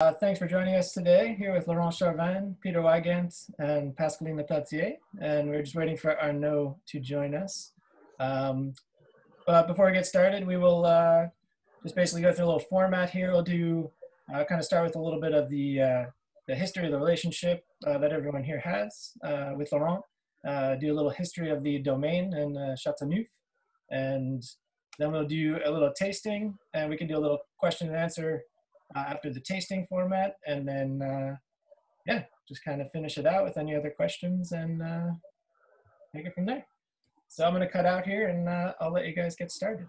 Uh, thanks for joining us today here with Laurent Charvin, Peter Weygandt, and Pascaline Lepeltier. And we're just waiting for Arnaud to join us. Um, but before we get started, we will uh, just basically go through a little format here. We'll do uh, kind of start with a little bit of the, uh, the history of the relationship uh, that everyone here has uh, with Laurent. do a little history of the domain and Chateauneuf. And then we'll do a little tasting and we can do a little question and answer uh, after the tasting format, and then uh, yeah, just kind of finish it out with any other questions and uh, take it from there. So I'm going to cut out here, and uh, I'll let you guys get started.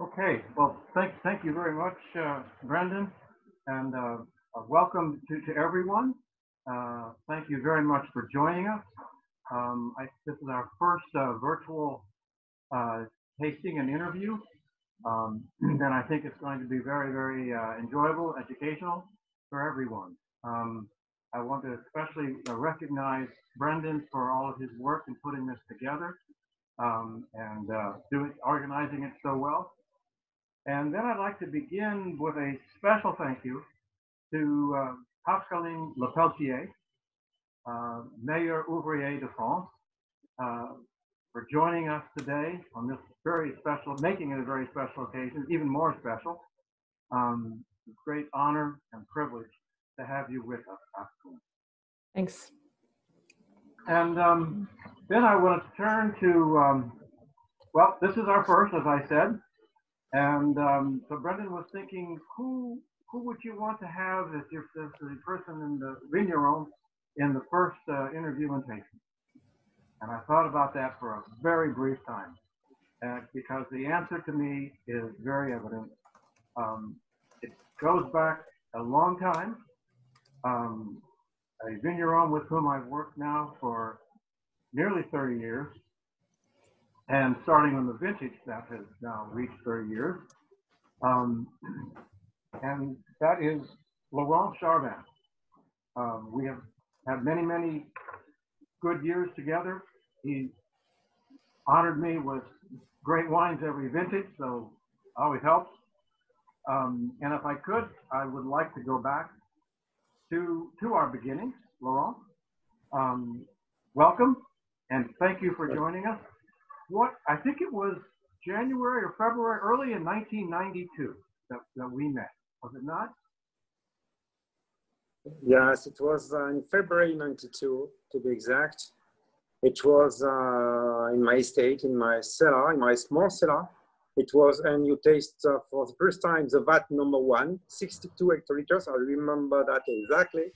Okay. Well, thank thank you very much, uh, Brendan, and uh, welcome to to everyone. thank you very much for joining us. Um, I, this is our first virtual tasting and interview. Um, and I think it's going to be very, very uh, enjoyable, educational for everyone. Um, I want to especially uh, recognize Brendan for all of his work in putting this together um, and uh, doing, organizing it so well. And then I'd like to begin with a special thank you to uh, Pascaline Lepeltier, uh, Meilleur Ouvrier de France, uh, for joining us today on this very special, making it a very special occasion, even more special. Um, great honor and privilege to have you with us, Pascal. Thanks. And um, then I want to turn to, um, well, this is our first, as I said. And um, so Brendan was thinking, who who would you want to have as, your, as the person in the vigneron in the first uh, interview and tasting? And I thought about that for a very brief time uh, because the answer to me is very evident. Um, it goes back a long time. Um, a vigneron with whom I've worked now for nearly 30 years, and starting on the vintage that has now reached 30 years. Um, and that is Laurent Charvin. Um, we have had many, many good years together. He honored me with great wines every vintage, so always helps. Um, and if I could, I would like to go back to to our beginnings, Laurent. Um, welcome, and thank you for joining us. What I think it was January or February, early in 1992, that, that we met. Was it not? Yes, it was uh, in February 92, to be exact. It was uh, in my estate, in my cellar, in my small cellar. It was, and you taste uh, for the first time the vat number one, 62 hectoliters. I remember that exactly.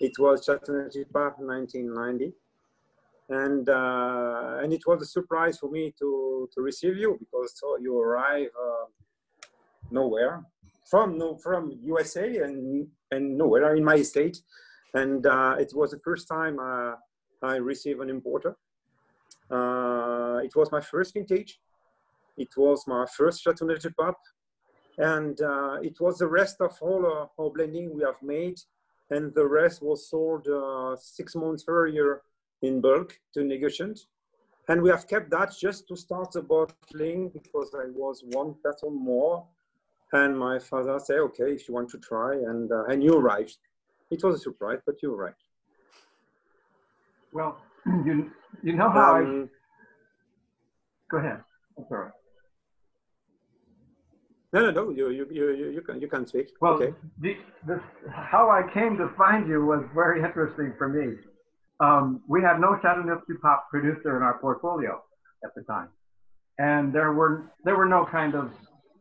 It was Pape 1990. And, uh, and it was a surprise for me to, to receive you because so you arrive uh, nowhere from no, from USA and, and nowhere in my estate. And uh, it was the first time uh, I received an importer. Uh, it was my first vintage. It was my first Chateauneuf du Pape. And uh, it was the rest of all uh, our blending we have made. And the rest was sold uh, six months earlier in bulk to negociants. And we have kept that just to start the bottling because I was one person more. And my father said, okay, if you want to try. And, uh, and you arrived. It was a surprise, but you're right. Well, you you know how um, I. Go ahead. I'm sorry. No, no, no. You, you, you, you can, you can speak. Well, okay. the, this, how I came to find you was very interesting for me. Um, we had no du Pape producer in our portfolio at the time, and there were there were no kind of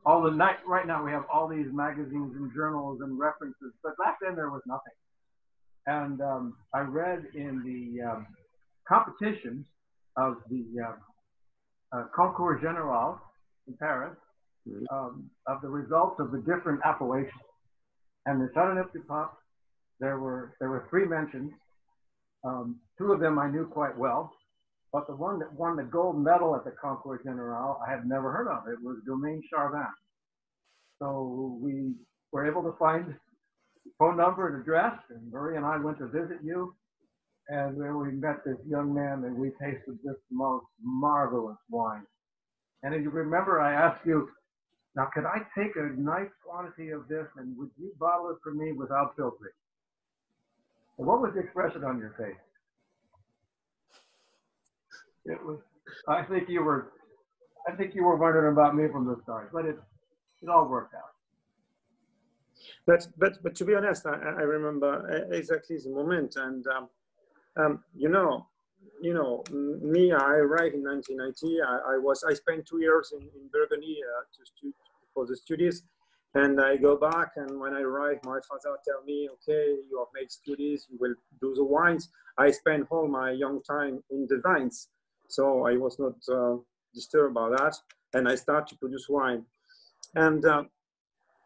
all the night. Right now, we have all these magazines and journals and references, but back then there was nothing. And um, I read in the um, competitions of the uh, uh, Concours General in Paris mm-hmm. um, of the results of the different appellations. And the Chateauneuf du Pape, there were there were three mentions. Um, two of them I knew quite well, but the one that won the gold medal at the Concours General I had never heard of. It was Domaine Charvin. So we were able to find phone number and address, and Marie and I went to visit you. And then we met this young man, and we tasted this most marvelous wine. And if you remember, I asked you Now, could I take a nice quantity of this and would you bottle it for me without filtering? And what was the expression on your face? It was, I think you were, I think you were wondering about me from the start, but it, it all worked out. But, but, but to be honest, I, I remember exactly the moment. And, um, um, you know, you know, me, I arrived in 1990. I, I was, I spent two years in, in Burgundy uh, to for the studies. And I go back, and when I arrive, my father tell me, "Okay, you have made studies. You will do the wines." I spent all my young time in the vines, so I was not uh, disturbed about that. And I start to produce wine, and uh,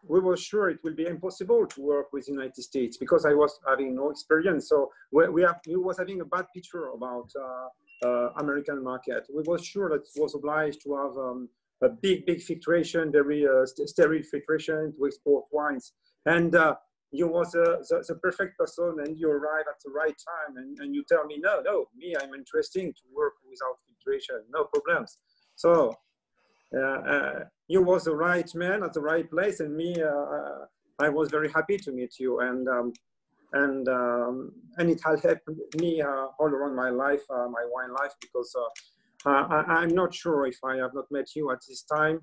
we were sure it will be impossible to work with United States because I was having no experience. So we, we, have, was having a bad picture about uh, uh, American market. We was sure that was obliged to have um, a big, big filtration, very uh, st sterile filtration to export wines. And uh, you was uh, the, the, perfect person and you arrive at the right time and, and you tell me, no, no, me, I'm interesting to work without filtration, no problems. So uh, uh, you was the right man at the right place and me, uh, I was very happy to meet you. And um, and um, and it has helped me uh, all around my life, uh, my wine life, because uh, I, am not sure if I have not met you at this time,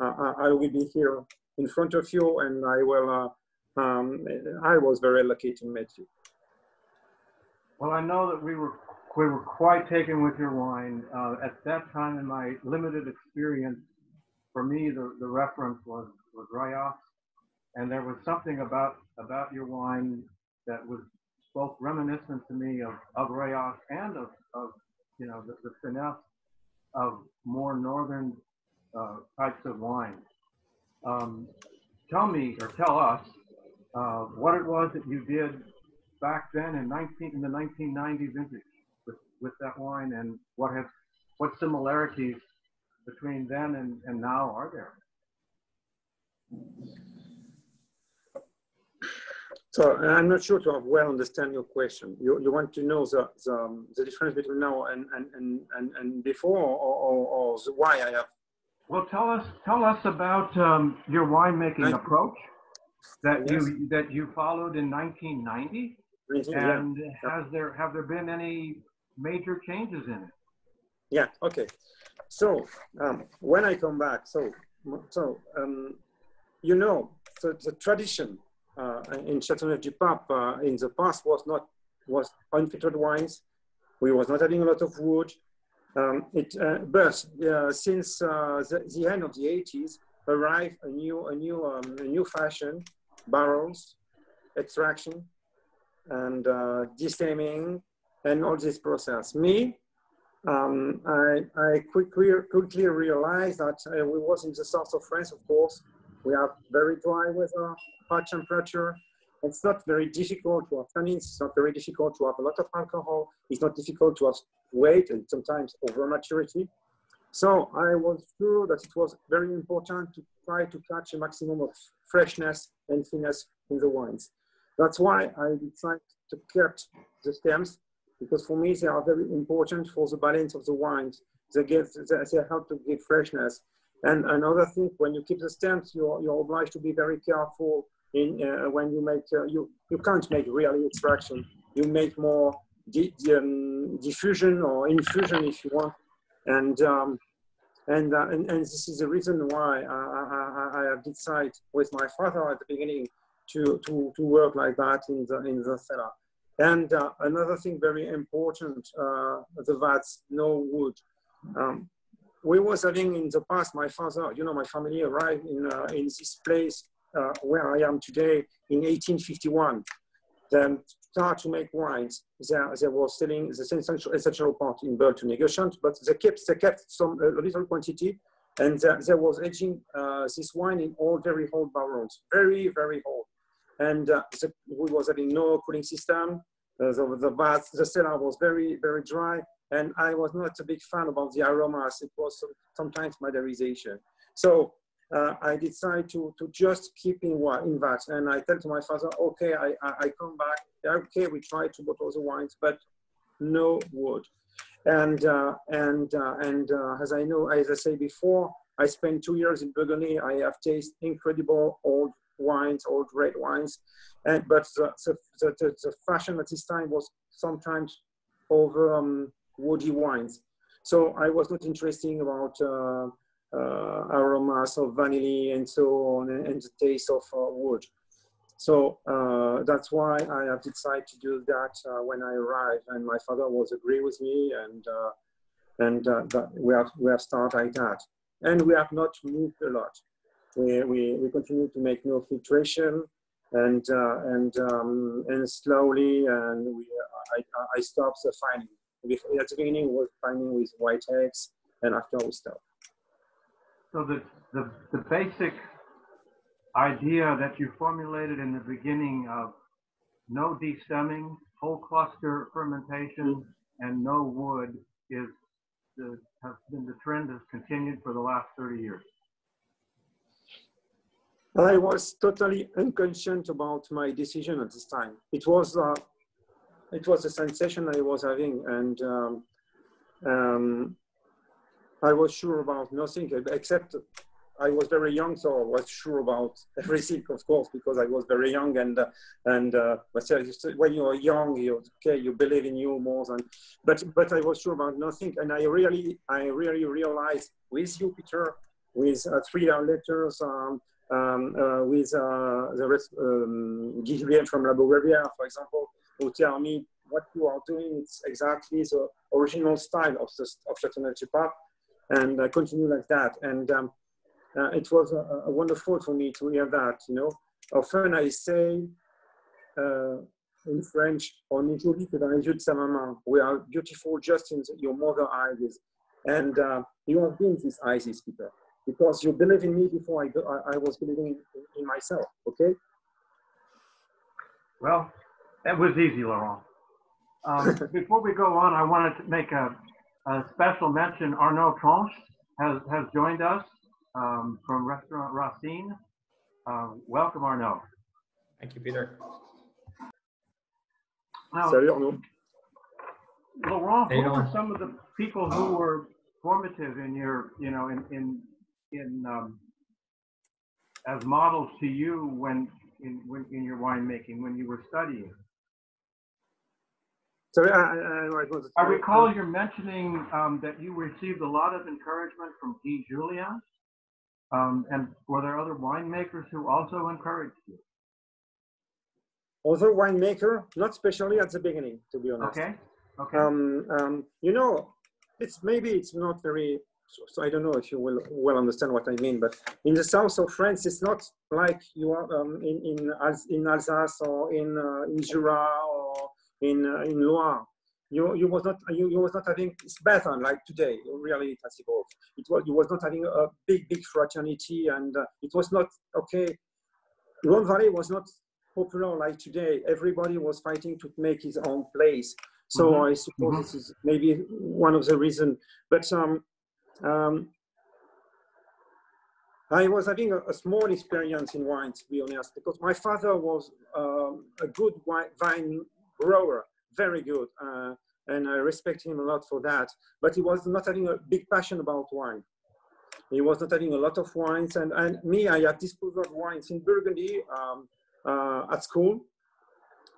I will be here in front of you, and I will. Um, I was very lucky to meet you. Well, I know that we were we were quite taken with your wine. Uh, at that time, in my limited experience, for me, the, the reference was was Rayas, and there was something about about your wine that was both reminiscent to me of of Rayas and of, of you know the, the finesse of more northern uh, types of wine. Um, tell me or tell us uh, what it was that you did back then in 19 in the 1990 vintage with, with that wine, and what have what similarities between then and, and now are there? So I'm not sure to have well understand your question. You, you want to know the, the, um, the difference between now and, and, and, and, and before or, or, or the why I have? Well, tell us, tell us about um, your winemaking approach that yes. you that you followed in 1990, and yeah. has there have there been any major changes in it? Yeah. Okay. So um, when I come back, so so um, you know, the, the tradition uh, in Châteauneuf-du-Pape uh, in the past was not was unfiltered wines. We was not having a lot of wood. Um, it, uh, but uh, since uh, the, the, end of the 80s, arrived a new a new um, a new fashion barrels, extraction, and uh, destemming, and all this process. Me, um, I, I quickly, quickly realized that uh, we was in the south of France, of course. We have very dry weather, high temperature. It's not very difficult to have tannins. It's not very difficult to have a lot of alcohol. It's not difficult to have weight and sometimes over maturity. So I was sure that it was very important to try to catch a maximum of freshness and finesse in the wines. That's why I decided to cut the stems because for me they are very important for the balance of the wines. They give they, help to give freshness. And another thing, when you keep the stems, you're, you're obliged to be very careful in uh, when you make uh, you you can't make really extraction. You make more di um, diffusion or infusion if you want, and um, and, uh, and, and this is the reason why I, I, I have decided with my father at the beginning to to to work like that in the in the cellar. And uh, another thing very important, uh, the vats, no wood. Um, we was having in the past, my father, you know, my family arrived in, uh, in this place uh, where I am today in 1851. Then start to make wines. They, they were selling the essential, essential part in Burle to negotiate, but they kept, they kept some little quantity and uh, they was aging uh, this wine in all very old barrels, very, very old and uh, we was having no cooling system. Uh, the, the bath, the cellar was very, very dry, and I was not a big fan about the aromas. It was sometimes maderization. So uh, I decided to, to just keep in, in that. And I tell to my father, okay, I, I, I come back. Okay, we try to bottle the wines, but no wood. And, uh, and, uh, and uh, as I know, as I say before, I spent two years in Burgundy. I have tasted incredible old wines, old red wines. And, but the, the, the, the fashion at this time was sometimes over um, woody wines. So I was not interested about uh, uh, aromas of vanilla and so on and, and the taste of uh, wood. So uh, that's why I have decided to do that uh, when I arrived, and my father was agree with me, and uh, and we have we have started like that, and we have not moved a lot. We we, we continue to make no filtration, and uh, and um, and slowly, and we I I stopped the finding. At the beginning, was finding with white eggs, and after we stopped. So the the, the basic idea that you formulated in the beginning of no destemming, whole cluster fermentation, and no wood is the, has been the trend has continued for the last 30 years. I was totally unconscious about my decision at this time. It was uh, it was a sensation I was having, and um, um, I was sure about nothing except I was very young, so I was sure about everything, of course, because I was very young. And uh, and uh, when you are young, you okay, you believe in you more than. But but I was sure about nothing, and I really I really realized with you, Peter, with uh, three letters, um, um, uh, with uh, the rest, um, from La Bougainvillea, for example, who tell me what you are doing. It's exactly the original style of the of Châteauneuf-du-Pape, and uh, continue like that. And um, uh, it was wonderful for me to hear that, you know. Often I say uh, in French, on est que dans les yeux de sa maman. We are beautiful just in your mother eyes. And uh, you have been these eyes, Peter, because you believe in me before I, I, I was believing in, in, myself, okay? Well, that was easy, Laurent. Um, before we go on, I wanted to make a, a special mention. Arnaud Tronche has, has joined us um, from Restaurant Racines. Uh, welcome, Arnaud. Thank you, Peter. Now, Salut, Arnaud. Laurent, who were some of the people who were formative in your, you know, in in in um, as models to you when in when in your winemaking when you were studying? Sorry, I, I, I, I recall you're mentioning um, that you received a lot of encouragement from Guy Julien. Um, and were there other winemakers who also encouraged you? Other winemaker, not especially at the beginning, to be honest. Okay. Okay. Um, um, you know, it's maybe it's not very. So, so, I don't know if you will well understand what I mean, but in the south of France, it's not like you are um, in in in Alsace or in uh, in Jura or in uh, in Loire. You, you was not you, you was not having it's better like today. Really it has evolved. It was you was not having a big big fraternity and uh, it was not okay. Rhone Valley was not popular like today. Everybody was fighting to make his own place. So mm-hmm. I suppose mm-hmm. this is maybe one of the reasons but um, um, I was having a, a, small experience in wine, to be honest, because my father was um, a good wine, vine grower very good. Uh, and I respect him a lot for that. But he was not having a big passion about wine. He was not having a lot of wines. And, and me, I have discovered wines in Burgundy um, uh, at school.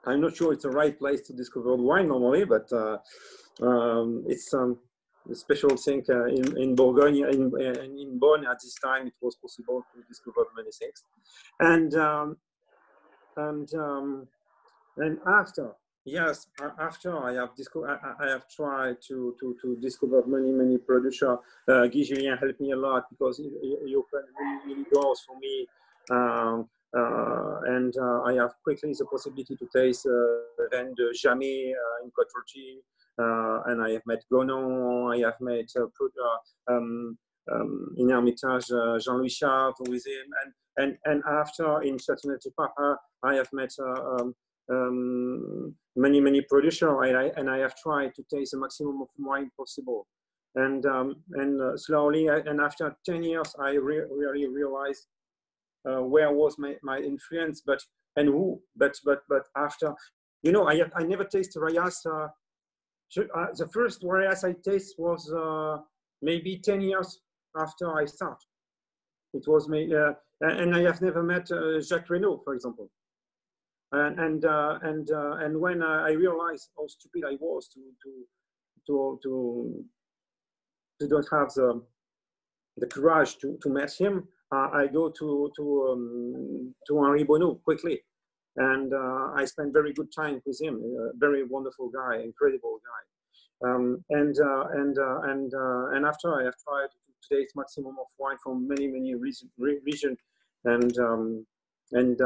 I'm not sure it's the right place to discover wine normally, but uh, um, it's um, special thing uh, in, in Bourgogne, in, in Beaune at this time, it was possible to discover many things. And, um, and, um, and after Yes, after I have discovered, I, have tried to, to, to discover many, many producer. Uh, Guy Julien helped me a lot because he, he opened many, many doors for me. Um, uh, and uh, I have quickly the possibility to taste uh, Jamet uh, in Côte uh, and I have met Gonon, I have met uh, um, um, in Hermitage uh, Jean-Louis Chave with him, and, and, and after in Châteauneuf-du-Pape, I have met um, um, many many producers and I, and I have tried to taste the maximum of wine possible. And um, and uh, slowly and after 10 years I re really realized uh, where was my, my influence but and who but but but after you know I I never tasted Rayas uh, uh, the first Rayas I taste was uh, maybe 10 years after I start It was me, uh, and I have never met uh, Jacques Reynaud, for example. And and uh, and and when I realized how stupid I was to to to to, to don't have the the courage to to meet him, I go to to um, to Henri Bonneau quickly, and I spent very good time with him. Very wonderful guy, incredible guy. Um, and uh, and uh, and uh, and after I have tried today's maximum of wine from many many region, and um, and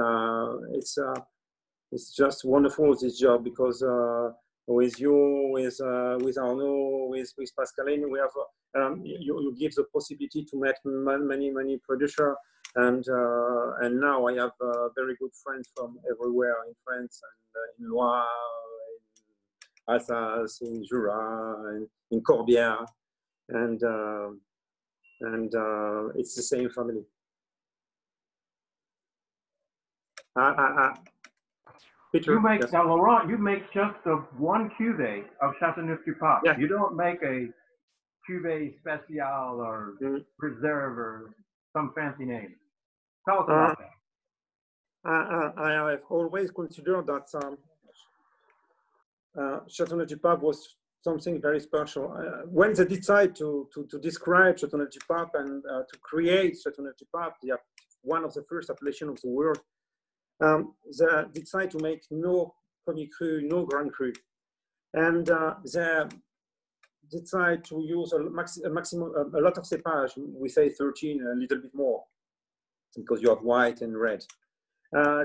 it's it's just wonderful this job because with you, with uh, with Arnaud, with with Pascaline, we have um, you, you give the possibility to meet many many producer, and uh, and now I have uh, very good friends from everywhere in France and in Loire, in Alsace, in Jura, in, in Corbière, and uh, and uh, it's the same family. Uh, uh, uh. Peter, you make yes. now, Laurent. You make just the one cuvee of Chateauneuf du Pape. Yeah. You don't make a cuvee spécial or mm. preserve or some fancy name. Tell us about that. I have always considered that um, uh, Chateauneuf du Pape was something very special. Uh, when they decide to, to, to describe Chateauneuf du Pape and uh, to create Chateauneuf du Pape, are one of the first appellations of the world, um, they decide to make no Premier Cru, no Grand Cru. And uh, they decide to use a, maxi a maximum, a, a, lot of cepage, we say 13, a little bit more, because you have white and red. Uh,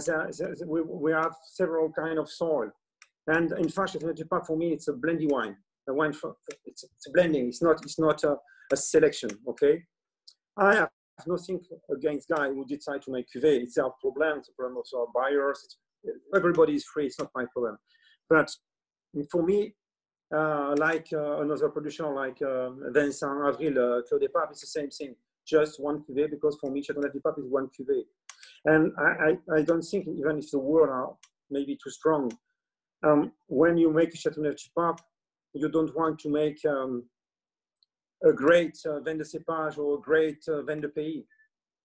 we, we have several kind of soil. And in fact, Chateauneuf for me, it's a blendy wine. A wine for, it's, it's blending. It's not, it's not a, a selection, okay? I have nothing against guy who decide to make cuvee. It's our problem. It's a problem of our buyers. It's, everybody is free. It's not my problem. But for me, uh, like uh, another producer like uh, Vincent Avril, uh, Clos des it's the same thing. Just one cuvee because for me, Chateauneuf du Pape is one cuvee. And I, I, I, don't think even if the word are maybe too strong, um, when you make a Chateauneuf du you don't want to make um, a great uh, vin cépage or a great uh, vin pays.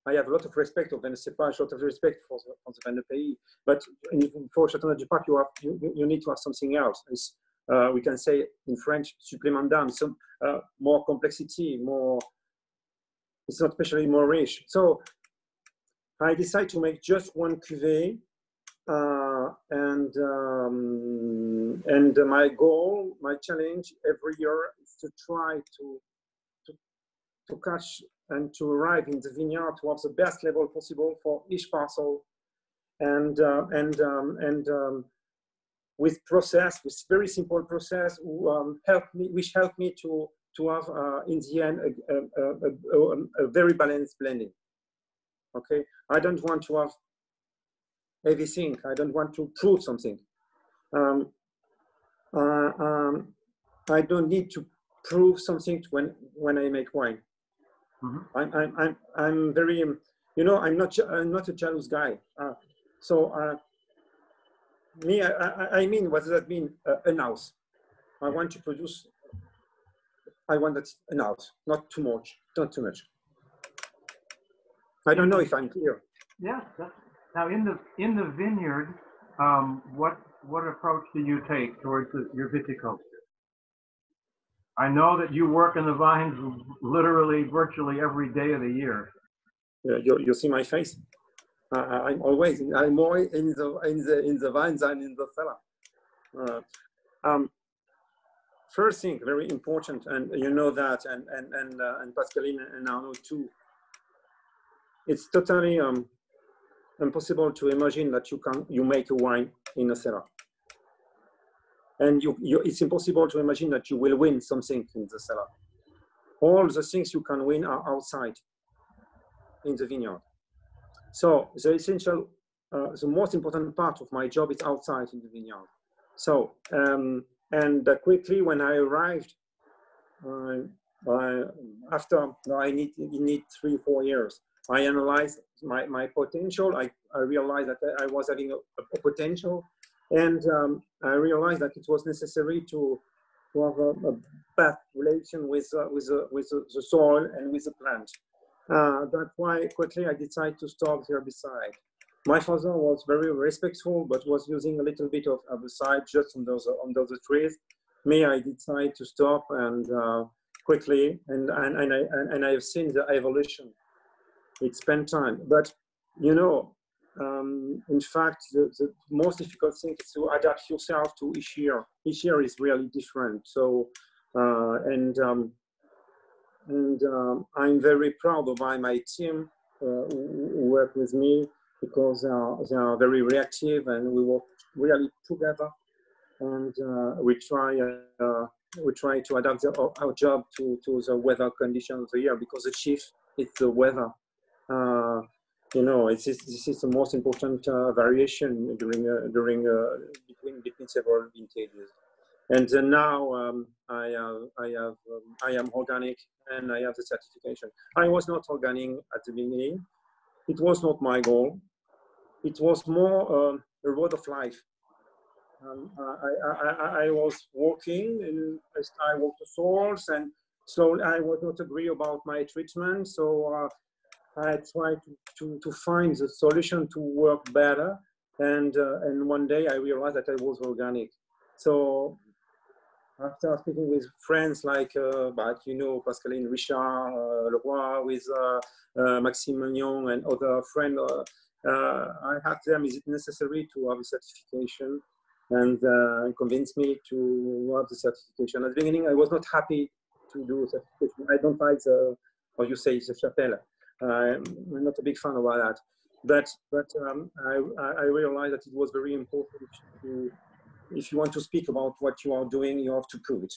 I have a lot of respect for vin de cépage, a lot of respect for the, for the pays. But for Chateauneuf du Pape, you, you, you need to have something else. Uh, we can say in French, supplément d'âme, some uh, more complexity, more. It's not especially more rich. So I decide to make just one cuvée uh, and um, and my goal, my challenge every year is to try to to, to catch and to arrive in the vineyard to have the best level possible for each parcel, and uh, and um, and um, with process, with very simple process, um, help me, which help me to to have uh, in the end a, a, a, a very balanced blending. Okay, I don't want to have everything. I don't want to prove something. Um, uh, um, I don't need to prove something when when I make wine. Mm-hmm. I'm, I'm I'm I'm very um, you know I'm not I'm not a jealous guy. Uh, so uh, me I, I, I, mean what does that mean? Uh, an house. I want to produce. I want that an house, not too much, not too much. I don't know if I'm clear. Yeah, now, in the in the vineyard, um, what what approach do you take towards the, your viticulture? I know that you work in the vines literally, virtually every day of the year. Yeah, you, you see my face. Uh, I'm always I'm more in the in the in the vines than in the cellar. Uh, um, first thing, very important, and you know that, and and and uh, and Pascaline and Arnaud too. It's totally um, impossible to imagine that you can you make a wine in a cellar. And you, you, it's impossible to imagine that you will win something in the cellar. All the things you can win are outside in the vineyard. So the essential uh, the most important part of my job is outside in the vineyard. So um, and uh, quickly when i arrived uh, after i need you need three four years I analyzed my, my potential. I, I realized that I was having a, a potential. And um, I realized that it was necessary to, to have a, a bad relation with, uh, with, uh, with uh, the soil and with the plant. Uh, that's why quickly I decided to stop herbicide. My father was very respectful, but was using a little bit of herbicide just under the, under the trees. Me, I decided to stop and uh, quickly, and, and, and, I, and, and I've seen the evolution. It spent time, but you know, um, in fact, the, the, most difficult thing is to adapt yourself to each year. Each year is really different. So, uh, and um, and um, I'm very proud of my team uh, who work with me because they are, they are very reactive and we work really together. And uh, we try uh, we try to adapt the, our job to, to the weather conditions of the year because the chief is the weather. Uh, you know, it's, this is the most important uh, variation during uh, during uh, between between several vintages. And then now um, I have I have um, I am organic and I have the certification. I was not organic at the beginning. It was not my goal. It was more uh, a road of life. Um, I, I, I, I, was walking and I walked the soils and so I was not agree about my treatment. So uh, I tried to, to, to find the solution to work better. And, uh, and one day I realized that I was organic. So after speaking with friends like, uh, but you know, Pascaline Richard, uh, Leroy, with uh, Magnon and other friends, uh, uh, I asked them, is it necessary to have a certification? And uh, convinced me to have the certification. At the beginning, I was not happy to do a certification. I don't like the, how you say, the chapelle. I'm not a big fan about that. But, but um, I, I realized that it was very important to, if you want to speak about what you are doing, you have to prove it.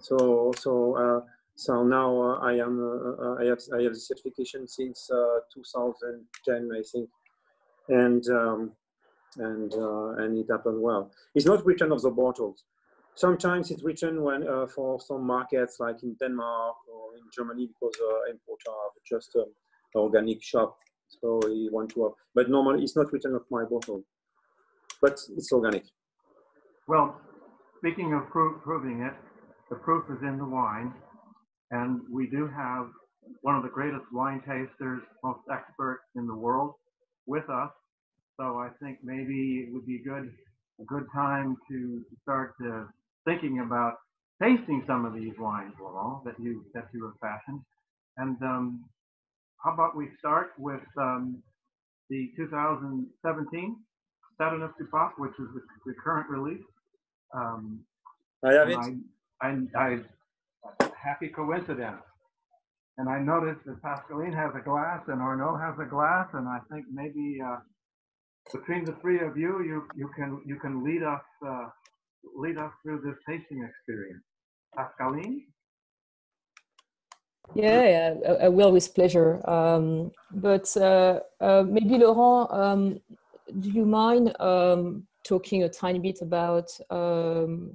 So, so, so now uh, I am, uh, uh I have, I have the certification since uh, 2010, I think, and um, and uh, and it happened well. It's not written of the bottles. Sometimes it's written when for some markets like in Denmark or in Germany because importer have just an organic shop, so you want to have. But normally it's not written of my bottle, but it's organic. Well, speaking of pro proving it, the proof is in the wine. And we do have one of the greatest wine tasters, most expert in the world with us. So I think maybe it would be good, a good time to start uh, thinking about tasting some of these wines, Laurent, that you that you have fashioned. And um, how about we start with um, the 2017 Chateauneuf du Pape, which is the, the current release. Um, I have it. I, I, I, happy coincidence. And I noticed that Pascaline has a glass and Arnaud has a glass, and I think maybe uh, between the three of you, you you can you can lead us uh, lead us through this tasting experience. Pascaline. Yeah, yeah, I, will with pleasure. Um, but uh, uh, maybe Laurent, um, do you mind um, talking a tiny bit about um,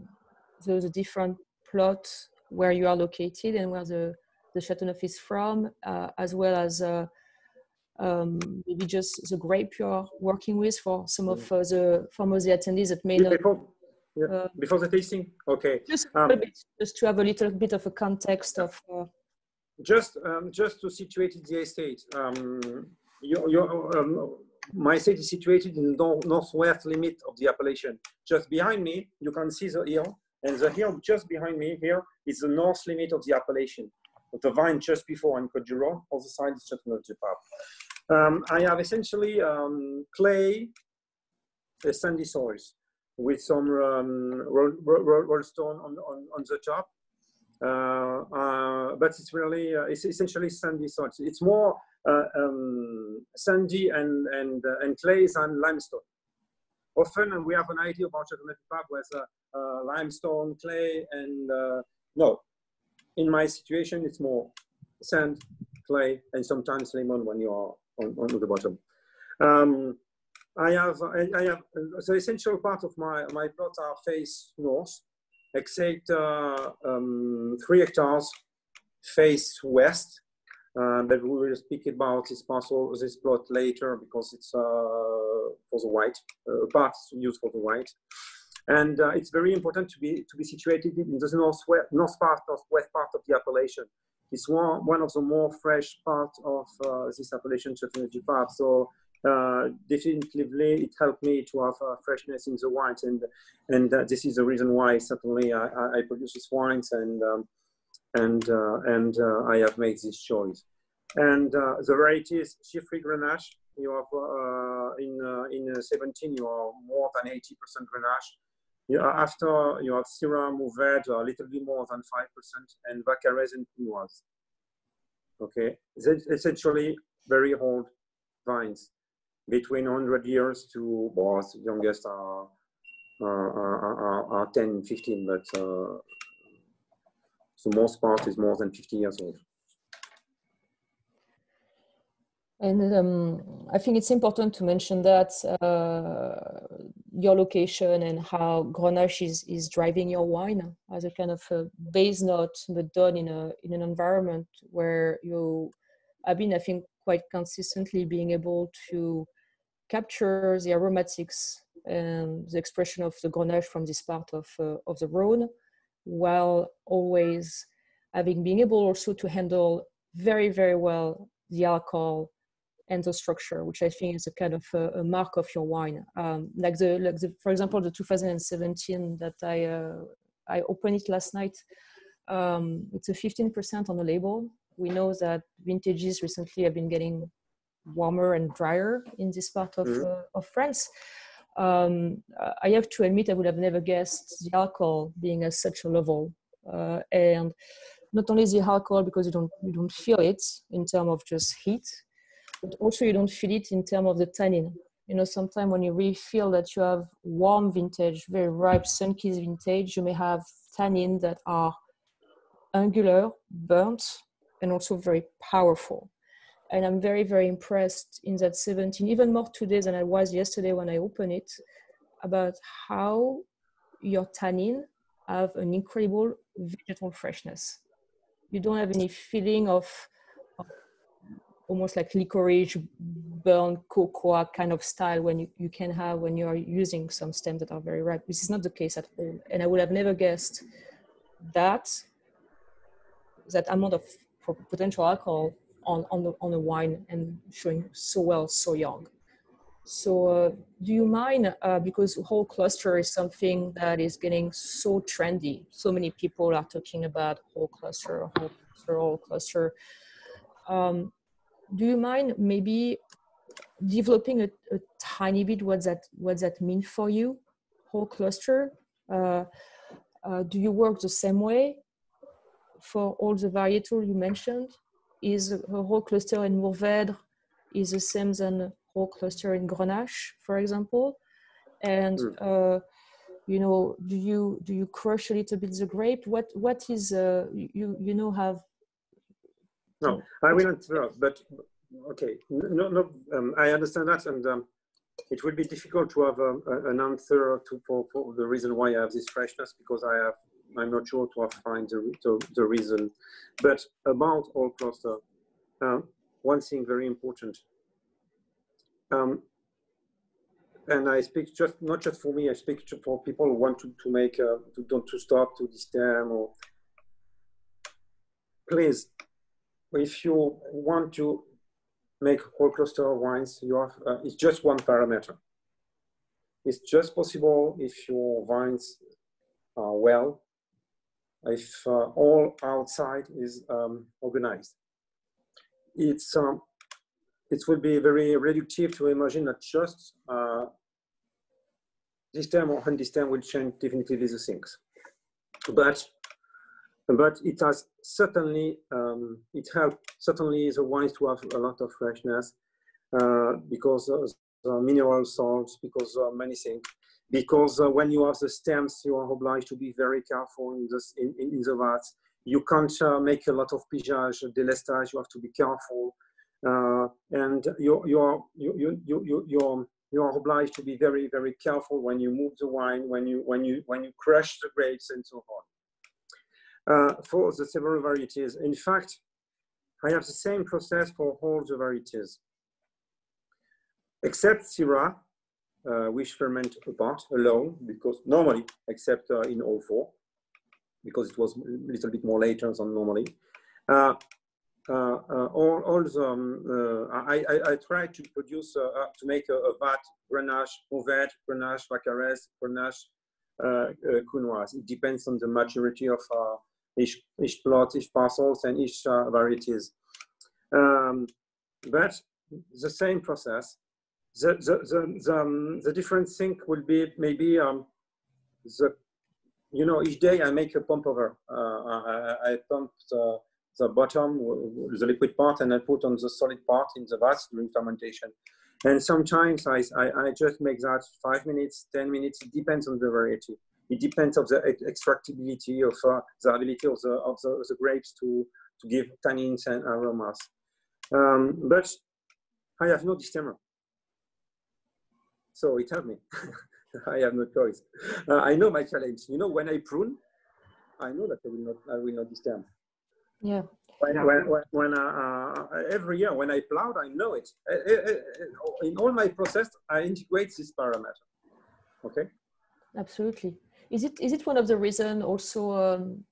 the, the, different plots where you are located and where the, the Chateauneuf is from, uh, as well as uh, um, maybe just the grape you are working with for some of uh, the some of the attendees that may not. Before, yeah, before the tasting, okay. Just um, bit, just to have a little bit of a context of. Uh, just um, just to situate the estate, um, um, my estate is situated in the northwest limit of the appellation. Just behind me, you can see the hill, and the hill just behind me here is the north limit of the appellation. The vine just before in Côte du Rhône, other side is Chateauneuf du Pape. Um, I have essentially um, clay, uh, sandy soils with some um, roll, stone on, on, on the top. Uh, uh, but it's really, uh, it's essentially sandy soils. It's more uh, um, sandy and, and, uh, and clays and limestone. Often we have an idea about Chateauneuf Pape as a limestone, clay, and no. In my situation, it's more sand, clay, and sometimes lemon when you are on, on the bottom. Um, I have, I, I, have the essential part of my, my plot are face north, except uh, um, three hectares face west, uh, but we will speak about this parcel, this plot later because it's uh, for the white, uh, part used for the white. And uh, it's very important to be, to be situated in the northwest, north part, northwest part of the appellation it's one, one of the more fresh parts of this appellation Chutney part. So uh, definitively it helped me to have uh, freshness in the wines and and uh, this is the reason why certainly I, I produce these wines and um, and uh, and uh, I have made this choice. And uh, the varieties Chiffry Grenache. You have in in 17 you are more than 80 percent Grenache. You are after you have Syrah Mourvèdre a little bit more than 5% and Vaccarèse and Counoise okay? It's essentially very old vines. Between 100 years to well, youngest are, are, are, are, 10, 15, but uh, the most part is more than 50 years old. And um, I think it's important to mention that uh, your location and how Grenache is, is driving your wine as a kind of a base note, but done in a in an environment where you have been, I think, quite consistently being able to capture the aromatics and the expression of the Grenache from this part of, uh, of the Rhone, while always having been able also to handle very, very well the alcohol and the structure, which I think is a kind of a, a mark of your wine. Um, like the, like the, for example, the 2017 that I, uh, I opened it last night. Um, it's a 15% on the label. We know that vintages recently have been getting warmer and drier in this part of, mm-hmm. uh, of France. Um, I have to admit, I would have never guessed the alcohol being at such a level. Uh, and not only the alcohol because you don't you don't feel it in terms of just heat, but also you don't feel it in terms of the tannin. You know, sometimes when you really feel that you have warm vintage, very ripe, sun-kissed vintage, you may have tannin that are angular, burnt, and also very powerful and I'm very, very impressed in that 17, even more today than I was yesterday when I opened it, about how your tannin have an incredible vegetal freshness. You don't have any feeling of, of almost like licorice, burnt cocoa kind of style when you, you can have when you are using some stems that are very ripe. This is not the case at all. And I would have never guessed that that amount of potential alcohol on, on, the, on the wine and showing so well so young. So uh, do you mind, uh, because whole cluster is something that is getting so trendy. So many people are talking about whole cluster, whole cluster, whole cluster. Um, do you mind maybe developing a, a, tiny bit what that what that mean for you whole cluster uh, uh, do you work the same way for all the varietal you mentioned is a whole cluster in Mourvèdre is the same than a whole cluster in Grenache, for example. And mm. uh, you know, do you do you crush a little bit the grape? What what is uh, you you know have? No, I will interrupt, but okay, no no, um, I understand that, and um, it will be difficult to have um, an answer to for, for the reason why I have this freshness because I have I'm not sure to find the, the, the reason. But about all cluster, uh, one thing very important. Um, and I speak just not just for me. I speak for people who want to, to make uh, to don't to stop to disturb or please, if you want to make whole cluster wines, you have uh, it's just one parameter. It's just possible if your vines are well if uh, all outside is um, organized. It's, um, it would be very reductive to imagine that just uh, this term or this term will change definitely the things. But, but it has certainly, um, it helped certainly the wines to have a lot of freshness uh, because the mineral salts, because of many things because uh, when you have the stems, you are obliged to be very careful in, this, in, in, in the vats. You can't uh, make a lot of pigeage, delestage, you have to be careful. Uh, and you're, you're, you, you, you, you're, you're obliged to be very, very careful when you move the wine, when you, when you, when you crush the grapes and so on. Uh, for the several varieties. In fact, I have the same process for all the varieties. Except Syrah, uh, which ferment apart alone because normally, except uh, in 04, because it was a little bit more later than normally. Uh, uh, uh, all, all the, um, uh, I, I, I, try to produce, to make a, a vat, Grenache, Mourvedre, Grenache, Vacqueyras, Grenache, Counoise. It depends on the maturity of each, each plot, each parcels, and each varieties. Um, but the same process. The, the, the, the, um, the different thing will be maybe um, the, you know, each day I make a pump over. I, I pump the, the bottom, the liquid part, and I put on the solid part in the vats during fermentation. And sometimes I, I, I, just make that five minutes, 10 minutes, it depends on the variety. It depends of the extractability of uh, the ability of the, of the, the, grapes to, to give tannins and aromas. Um, but I have no distemmer. So it helped me. I have no choice. Uh, I know my challenge. You know, when I prune, I know that I will not, I will not distem. Yeah. When, when, when, uh, uh, every year when I plowed, I know it. Uh, uh, in all my process, I integrate this parameter. Okay. Absolutely. Is it is it one of the reason also um,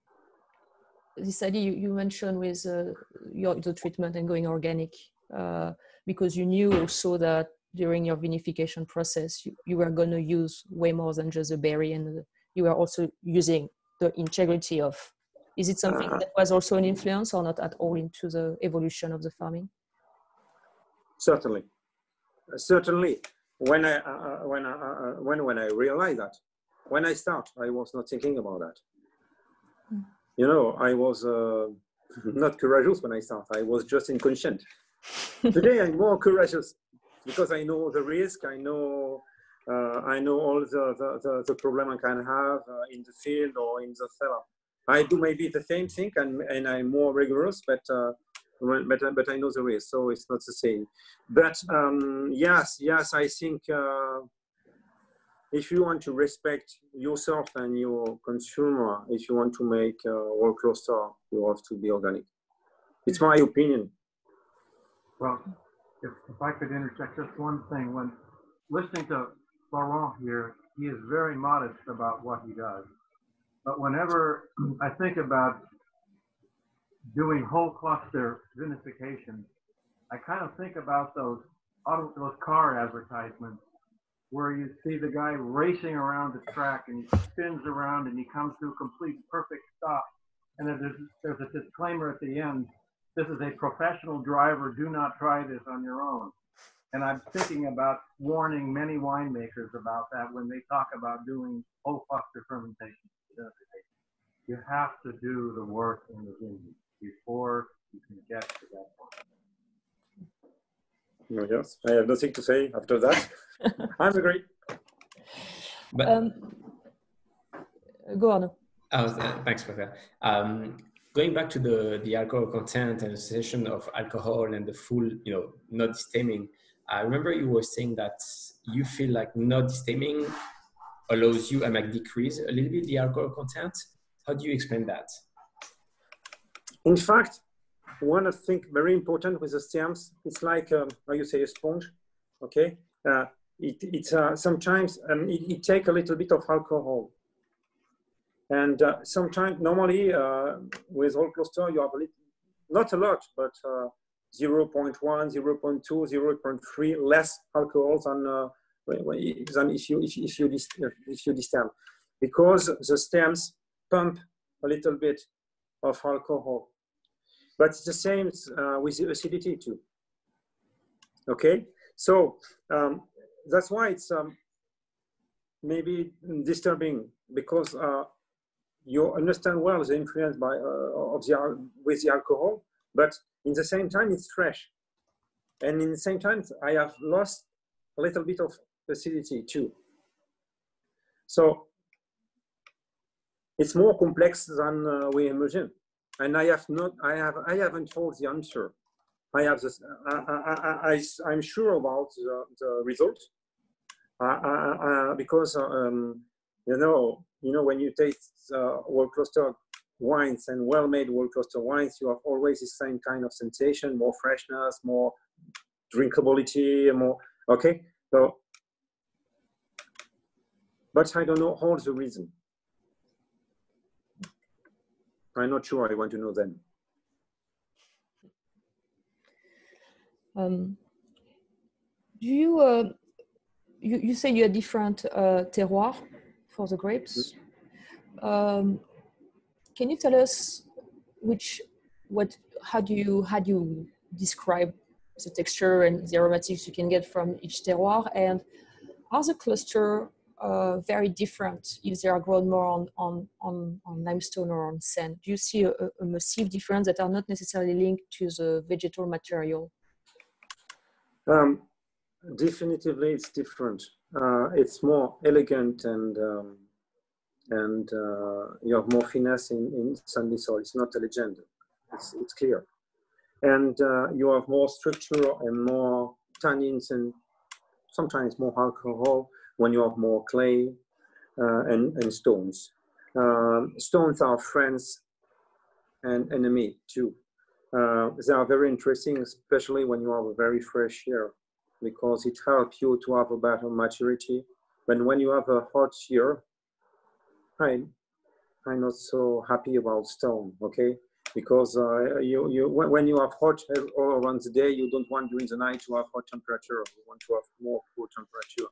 this idea you, you mentioned with uh, your the treatment and going organic uh, because you knew also that during your vinification process you, you were going to use way more than just the berry and you were also using the integrity of is it something uh, that was also an influence or not at all into the evolution of the farming? Certainly, certainly. When I uh, uh when I, uh, uh, when when I realized that, when I start, I was not thinking about that. Mm. You know, I was uh, not courageous when I start. I was just inconscient. Today, I'm more courageous because I know the risk. I know uh, I know all the, the, the, the, problem I can have uh, in the field or in the cellar. I do maybe the same thing and, and I'm more rigorous, but, uh, but, but I know the risk, so it's not the same. But um, yes, yes, I think uh, if you want to respect yourself and your consumer, if you want to make a whole cluster, you have to be organic. It's my opinion. Well, if, if I could interject just one thing, when listening to Laurent here, he is very modest about what he does. But whenever I think about doing whole cluster vinification, I kind of think about those auto, those car advertisements where you see the guy racing around the track and he spins around and he comes to a complete perfect stop. And then there's, there's a disclaimer at the end. This is a professional driver. Do not try this on your own. And I'm thinking about warning many winemakers about that when they talk about doing whole cluster fermentation. You have to do the work in the vineyard before you can get to that point. yes, I have nothing to say after that. I'm agree. But, um, go on. Uh, thanks for that. Um, going back to the, the alcohol content and the session of alcohol and the full, you know, not destemming, I remember you were saying that you feel like not destemming allows you, I might decrease a little bit the alcohol content. How do you explain that? In fact, one thing very important with the stems, it's like, um, how you say, a sponge, okay? Uh, it, it's uh, sometimes, um, it, it takes a little bit of alcohol. And uh, sometimes, normally, uh, with whole cluster, you have a little, not a lot, but uh, 0 0.1, 0 0.2, 0 0.3 less alcohol than uh, than if you if, you if you destem, because the stems pump a little bit of alcohol, but it's the same uh, with the acidity too. Okay, so um, that's why it's um, maybe disturbing because uh, you understand well the influence by uh, of the with the alcohol, but in the same time it's fresh, and in the same time I have lost a little bit of acidity too. So it's more complex than uh, we imagine. And I have not, I have, I haven't told the answer. I have this, I, I, I, I am sure about the, the result uh, because, um, you know, you know, when you taste uh, whole cluster wines and well-made whole cluster wines, you have always the same kind of sensation, more freshness, more drinkability, more, okay? So but I don't know all the reason. I'm not sure I want to know them. Um, do you, uh, you, you say you have different uh, terroir for the grapes. Um, can you tell us which, what, how do you, how do you describe the texture and the aromatics you can get from each terroir? And are the cluster uh, very different if they are grown more on, on, on, on limestone or on sand? Do you see a, a, massive difference that are not necessarily linked to the vegetal material? Um, definitively, it's different. Uh, it's more elegant and um, and uh, you have more finesse in, in sandy soil. It's not a legend. It's, it's clear. And uh, you have more structure and more tannins and sometimes more alcohol when you have more clay uh, and, and stones. Um, stones are friends and enemy too. Uh, they are very interesting, especially when you have a very fresh year, because it helps you to have a better maturity. But when you have a hot year, I'm, I'm not so happy about stone, okay? Because uh, you, you, when you have hot all around the day, you don't want during the night to have hot temperature. You want to have more cool temperature.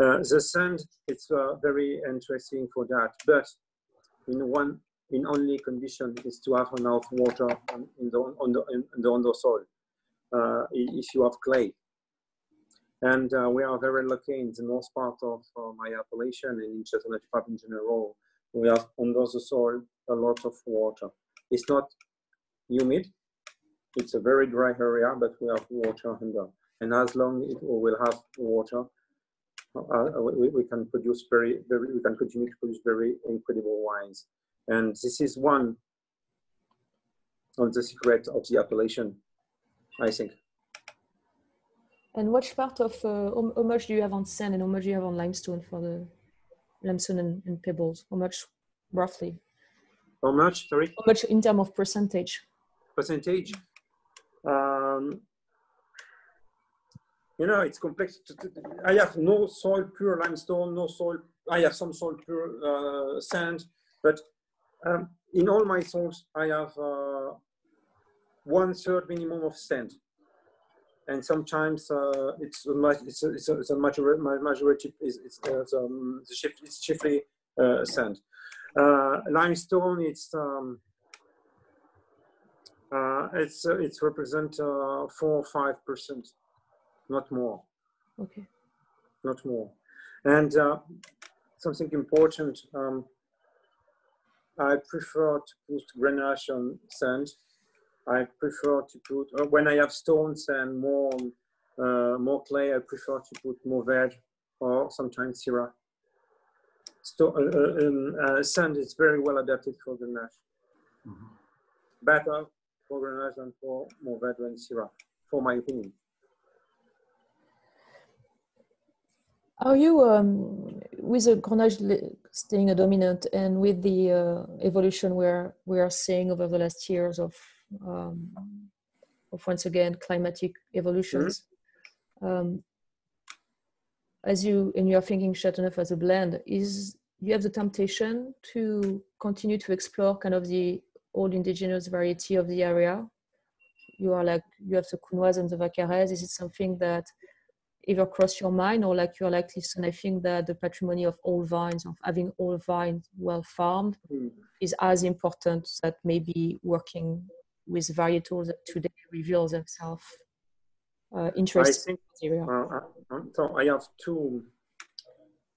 Uh, the sand, it's uh, very interesting for that, but in one, in only condition is to have enough water on, in the on the in the undersoil. Uh, if you have clay, and uh, we are very lucky in the north part of uh, my appellation and in Châteauneuf in general. We have under the soil a lot of water. It's not humid. It's a very dry area, but we have water under. And as long as we will have water, uh, we, we, can produce very, very, we can continue to produce very incredible wines. And this is one of the secret of the appellation, I think. And which part of, uh, how, much do you have on sand and how much do you have on limestone for the limestone and, and pebbles? How much roughly? How much, sorry? How much in terms of percentage? Percentage? Um, you know, it's complex. I have no soil pure limestone, no soil. I have some soil pure uh, sand, but um, in all my soils, I have uh, one third minimum of sand, and sometimes uh, it's a, it's a, it's a, it's a majority, majority is it's, uh, um, the shift it's chiefly uh, sand. Uh, limestone, it's um, it's it's represent four or five percent not more. Okay. Not more. And uh, something important, um, I prefer to put Grenache on sand. I prefer to put, uh, when I have stones and more, uh, more clay, I prefer to put Mourvèdre or sometimes Syrah. Sto uh, uh, um, uh, sand is very well adapted for Grenache. Mm -hmm. Better for Grenache than for Mourvèdre and Syrah, for my opinion. Are you, um, with the Grenache staying a dominant and with the uh, evolution where we are seeing over the last years of, um, of once again, climatic evolutions, mm-hmm. um, as you, and you are thinking Chateauneuf as a blend, is you have the temptation to continue to explore kind of the old indigenous variety of the area? You are like, you have the Counoise and the Vaccarèse. Is it something that ever cross your mind or like you're like listen i think that the patrimony of all vines of having all vines well farmed mm. is as important that maybe working with varietals that today reveal themselves uh, interesting I think, uh, uh, uh, so i have two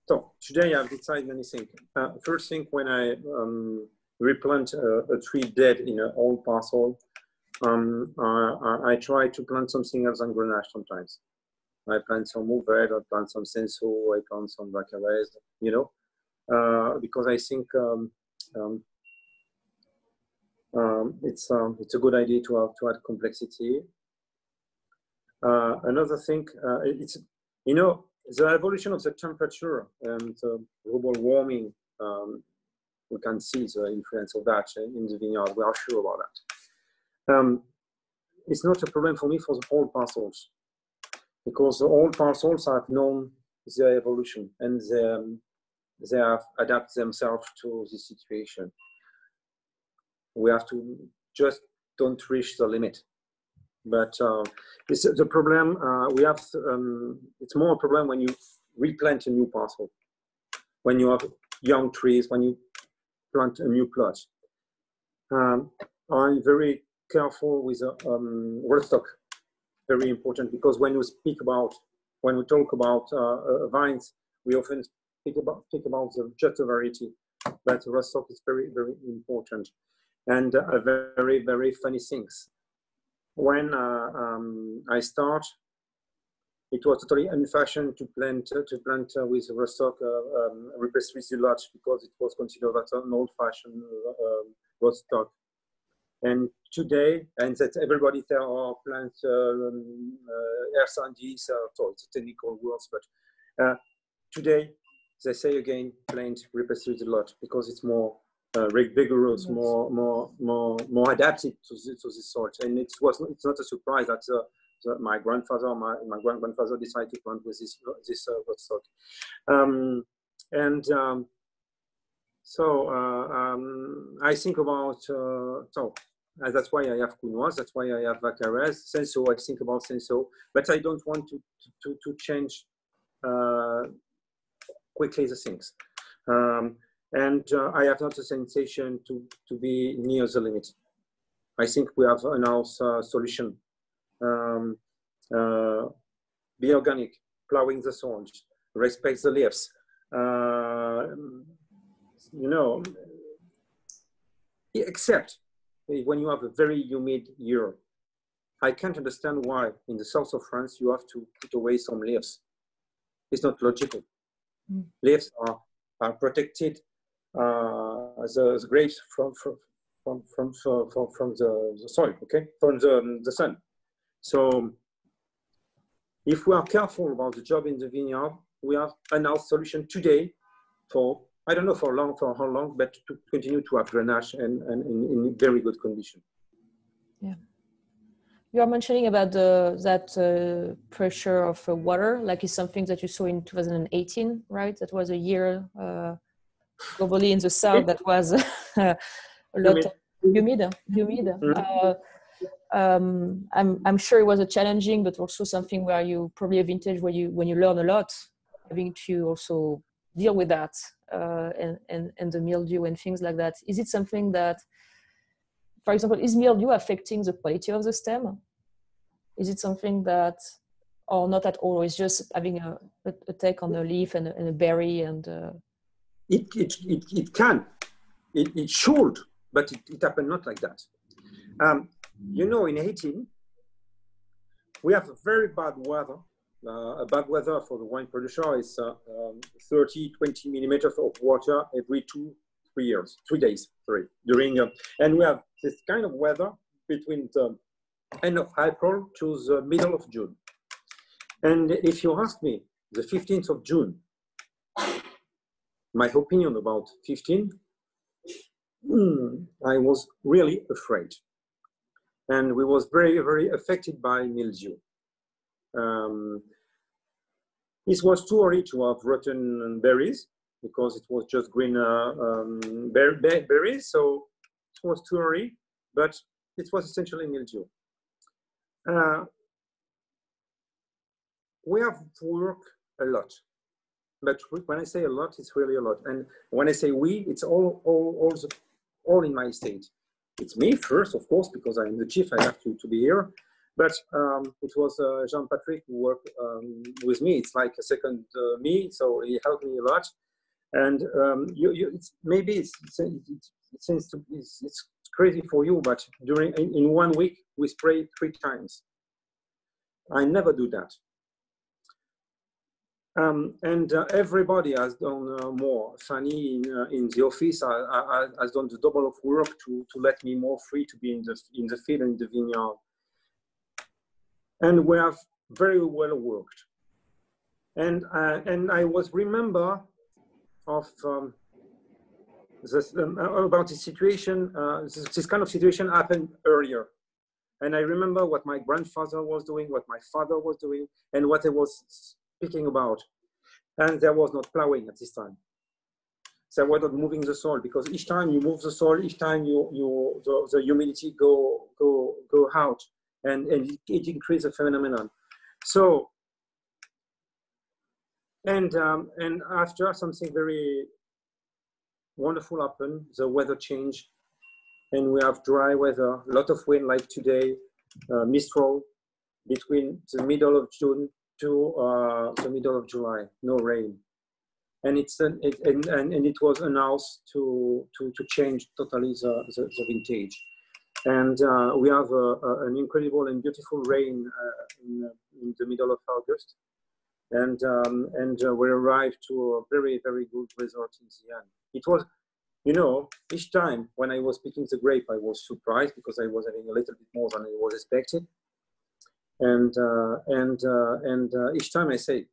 so today i've decided many things. Uh, first thing when i um, replant a, a, tree dead in an old parcel um, I, I try to plant something else than grenache sometimes. I plant some Mourvèdre, I plant some Cinsault, I plant some Vaccarèse, you know, uh, because I think um, um, it's um, it's a good idea to have to add complexity. Uh, another thing, uh, it's you know the evolution of the temperature and the global warming. Um, we can see the influence of that in the vineyard. We are sure about that. Um, it's not a problem for me for the whole parcels because all parcels have known their evolution and they, they have adapted themselves to the situation. We have to just don't reach the limit. But uh, this the problem uh, we have. Um, it's more a problem when you replant a new parcel, when you have young trees, when you plant a new plot. Um, I'm very careful with uh, um, rootstock. Very important because when you speak about when we talk about uh, uh, vines, we often speak about speak about the just variety, but rootstock is very very important. And uh, very very funny things when uh, um, I start, it was totally unfashioned to plant to plant uh, with rootstock uh, um, lot because it was considered as an old-fashioned um, rootstock. And today, and that everybody tell oh, plant um, uh, sandies, uh, so it's a technical words, but uh, today they say again plant Rupestris lot because it's more uh, vigorous, yes. more more more more adapted to this, to this sort. And it was it's not a surprise that uh, my grandfather, my my grand grandfather decided to plant with this this uh, rootstock. Um, and um, so uh, um, I think about uh, so. Uh, that's why I have Counoise, that's why I have Vaccarèse. Cinsault, I think about Cinsault, but I don't want to, to, to change uh, quickly the things. Um, and uh, I have not the sensation to, to be near the limit. I think we have a uh, solution. Um, uh, be organic, plowing the soil, respect the leaves. Uh, you know, except when you have a very humid year. I can't understand why in the south of France you have to put away some leaves. It's not logical. Mm. Leaves are, are protected the, the grapes from from from from from, from the, the soil, okay, from the, the sun. So if we are careful about the job in the vineyard, we have a nice solution today for I don't know for long for how long, but to continue to have drainage and, and in, very good condition. Yeah. You are mentioning about the, that uh, pressure of uh, water, like it's something that you saw in 2018, right? That was a year uh, globally in the south that was a lot of humid, humid. Mm-hmm. Uh, um, I'm I'm sure it was a challenging, but also something where you probably a vintage where you when you learn a lot, having to also deal with that uh, and, and and the mildew and things like that. Is it something that, for example, is mildew affecting the quality of the stem? Is it something that, or not at all? It's just having a, a, a take on a leaf and a, and a berry and uh, it, it, it, it can, it, it should, but it, it happened not like that. Um, you know, in 18, we have very bad weather. Uh, bad weather for the wine producer is uh, um, 30, 20 millimeters of water every two, three years, three days, three, during, uh, and we have this kind of weather between the end of April to the middle of June. And if you ask me, the 15th of June, my opinion about 15, mm, I was really afraid. And we was very, very affected by mildew. Um, it was too early to have rotten berries because it was just green uh, um, ber ber berries, so it was too early, but it was essentially mildew. Uh, we have to work a lot but when I say a lot, it's really a lot. And when I say we, it's all, all, all, all in my state. It's me first, of course, because I'm the chief, I have to, to be here. But um, it was uh, Jean-Patrick who worked um, with me. It's like a second uh, me, so he helped me a lot. And um, you, you, it's, maybe it's, it's, it's, it's crazy for you, but during in, in one week, we spray three times. I never do that. Um, and uh, everybody has done uh, more. Fanny in, uh, in the office has done the double of work to, to let me more free to be in the, in the field and the vineyard. And we have very well worked. And, uh, and I was remember of um, this, um, about this situation, uh, this, this kind of situation happened earlier. And I remember what my grandfather was doing, what my father was doing, and what I was speaking about. And there was not plowing at this time. So we're not moving the soil because each time you move the soil, each time you, you the, the humidity go, go, go out and, and it, increased the phenomenon. So, and, um, and after something very wonderful happened, the weather changed, and we have dry weather, a lot of wind like today, uh, mistral between the middle of June to uh, the middle of July, no rain. And, it's an, it, and, and, and, it was announced to, to, to change totally the, the, the vintage. And uh, we have a, a, an incredible and beautiful rain uh, in, in, the middle of August. And, um, and uh, we arrived to a very, very good result in the end. It was, you know, each time when I was picking the grape, I was surprised because I was having a little bit more than I was expected. And, uh, and, uh, and uh, each time I say,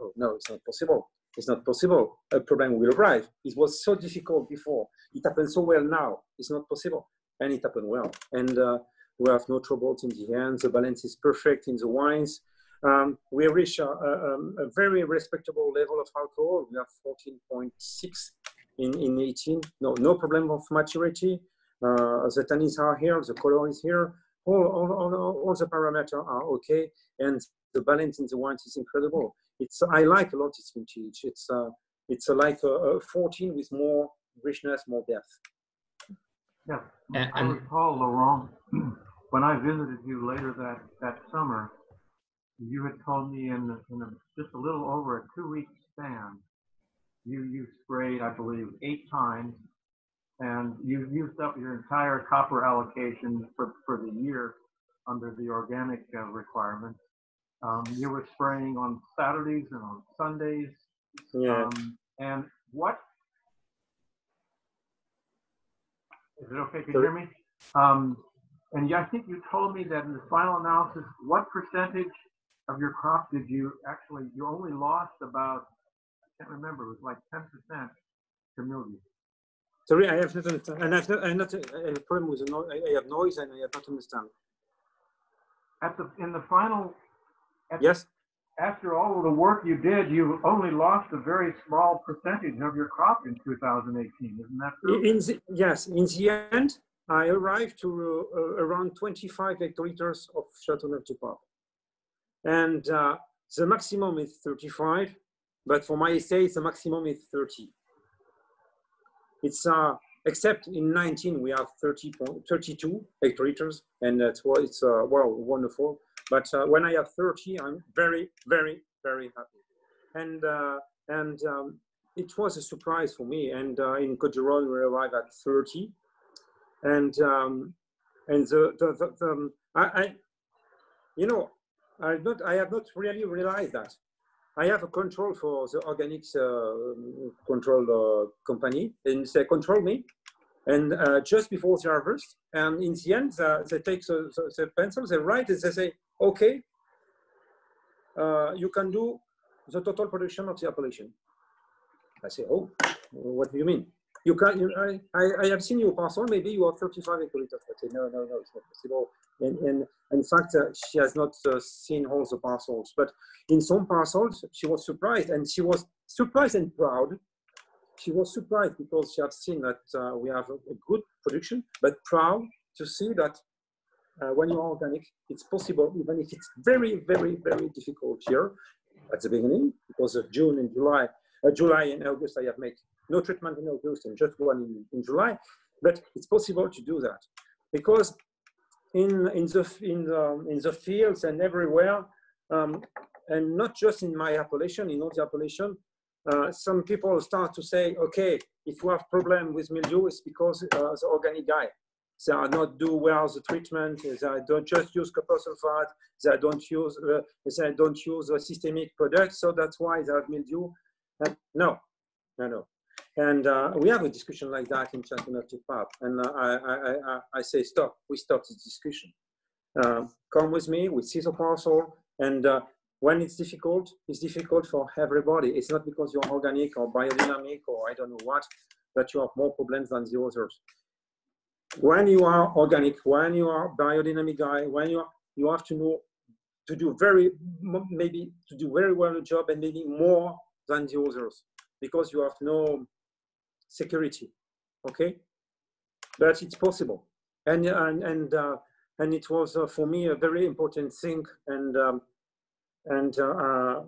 oh, no, it's not possible. It's not possible. A problem will arrive. It was so difficult before. It happened so well now. It's not possible. And it happened well. And uh, we have no troubles in the end. The balance is perfect in the wines. Um, we reach a, a, um, a, very respectable level of alcohol. We have 14.6 in, in 18. No, no problem of maturity. Uh, the tannins are here. The color is here all, all, all, all the parameters are okay, and the balance in the wines is incredible. It's I like a lot this vintage. It's uh, it's uh, like a, a 14 with more richness, more depth. Yeah, and, I recall Laurent when I visited you later that that summer. You had told me in, in a, just a little over a two-week span, you you sprayed, I believe, eight times and you've used up your entire copper allocation for, for the year under the organic uh, requirements. Um, you were spraying on Saturdays and on Sundays. Yeah. Um, and what? Is it okay? Can you hear me? Um, and yeah, I think you told me that in the final analysis, what percentage of your crop did you actually? You only lost about. I can't remember. It was like 10% to mildew. Sorry, I have not, and I've not, I have not a problem with the noise. I have noise and I have not understand. At the in the final. yes. after all of the work you did, you only lost a very small percentage of your crop in 2018. Isn't that true? In the, yes, in the end, I arrived to uh, around 25 hectoliters of Chateauneuf du Pape. And uh, the maximum is 35, but for my estate, the maximum is 30. It's uh, except in 19 we have 30 32 hectoliters, and that's why it's uh, well wonderful. But uh, when I have 30, I'm very, very, very happy. And uh, and um, it was a surprise for me. And uh, in Côte we arrived at 30, and um, and the the, the, the um, I, I, you know I not I have not really realized that I have a control for the organics uh, control uh, company, and they control me. And uh, just before the harvest, and in the end, they take the, the, the, pencil, they write, and they say, okay, you can do the total production of the appellation. I say, oh, what do you mean? You can, you, I, I, I have seen your parcel, maybe you have 35 hectoliters. I say, no, no, no, it's not possible. And, and in fact, uh, she has not uh, seen all the parcels, but in some parcels, she was surprised and she was surprised and proud. She was surprised because she had seen that uh, we have a, a, good production, but proud to see that uh, when you're organic, it's possible, even if it's very, very, very difficult here at the beginning, because of June and July, uh, July and August, I have made no treatment in August and just one in, in July, but it's possible to do that because in in the in the in the fields and everywhere, um, and not just in my appellation, in all the appellation. Uh, some people start to say, okay, if you have problem with mildew, it's because uh, the organic guy. They are not do well the treatment. They don't just use copper sulfate. They don't use uh, they don't use a systemic product. So that's why they have mildew. no, no, no. And uh, we have a discussion like that in du Pape. And uh, I, I, I, I, say, stop, we stop this discussion. Uh, come with me, see the parcel. And uh, when it's difficult, it's difficult for everybody. It's not because you're organic or biodynamic or I don't know what, that you have more problems than the others. When you are organic, when you are biodynamic guy, when you are, you have to know to do very, maybe to do very well a job and maybe more than the others because you have no security, okay? But it's possible. And, and, and uh, and it was uh, for me a very important thing. And um, and uh, uh,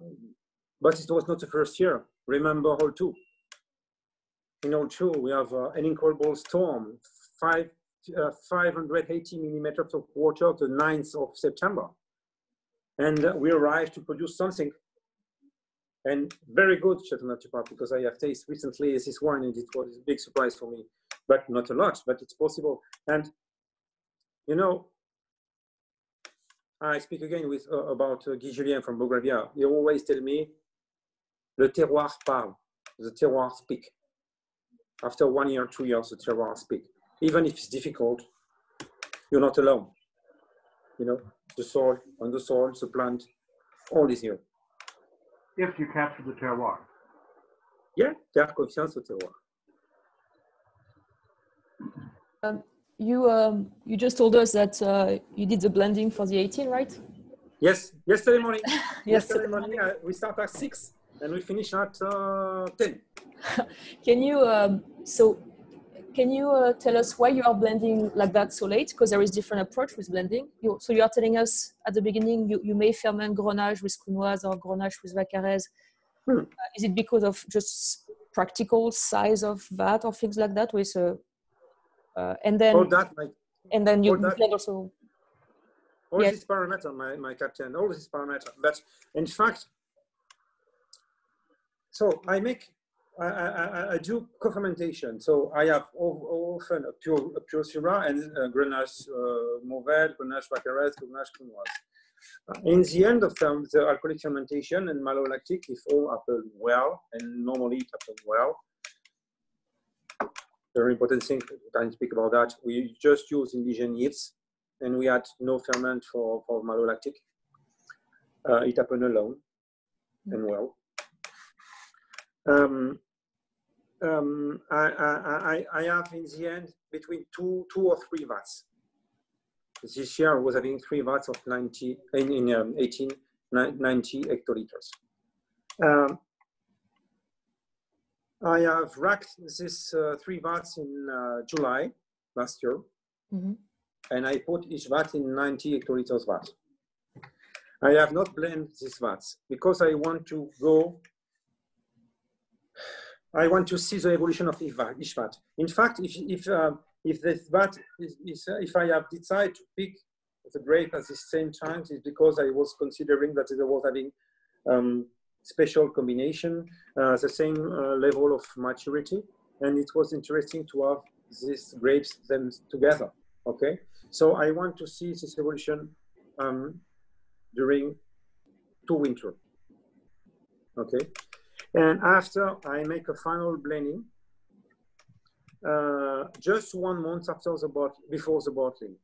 but it was not the first year. Remember all two. In all two, we have uh, an incredible storm, five. 580 millimeters of water the 9th of September. And we arrived to produce something and very good Chateau Park because I have tasted recently this wine and it was a big surprise for me, but not a lot, but it's possible. And you know, I speak again with uh, about uh, Guy Jullien from Beaugravière. He always tell me, le terroir parle, the terroir speak. After one year, two years, the terroir speak. Even if it's difficult, you're not alone. You know, the soil, on the soil, the plant, all is here. If you capture the terroir. Yeah, faire confiance au terroir. Um, you um, you just told us that uh, you did the blending for the 18, right? Yes, yesterday morning. Yesterday morning, uh, we start at six and we finish at uh, ten. Can you um, so can you uh, tell us why you are blending like that so late? Because there is different approach with blending. You, so you are telling us at the beginning you, you may ferment Grenache with Counoise or Grenache with Vaccarèse. Hmm. Uh, is it because of just practical size of vat or things like that? With uh, uh, and then All that, and then you that- blend also. all Yes. this parameter, my, my captain, all this parameter. But in fact, so I make, I, I, I- do co-fermentation. So I have often a pure, a pure Syrah and uh, Grenache uh, Mourvèdre, Grenache Vaccarèse, Grenache Counoise. Uh, In the end of them, the alcoholic fermentation and malolactic, if all happen well, and normally it happens well, very important thing, I can speak about that. We just use indigenous yeasts and we had no ferment for, for malolactic. Uh, it happened alone and well. Um, um, I, I, I, have in the end between two, two or three vats. This year I was having three vats of 90, in, in um, 18, 90 hectoliters. Um, I have racked this uh, three vats in uh, July last year Mhm. and I put each vat in 90 hectoliters vat. I have not blended these vats because I want to go, I want to see the evolution of each vat. Each vat. In fact, if, if, uh, if this is, uh, if I have decided to pick the grape at the same time, it's because I was considering that I was having um, special combination, uh, the same uh, level of maturity, and it was interesting to have these grapes them together. Okay, so I want to see this evolution um, during two winter. Okay, and after I make a final blending, uh, just one month after the before the bottling,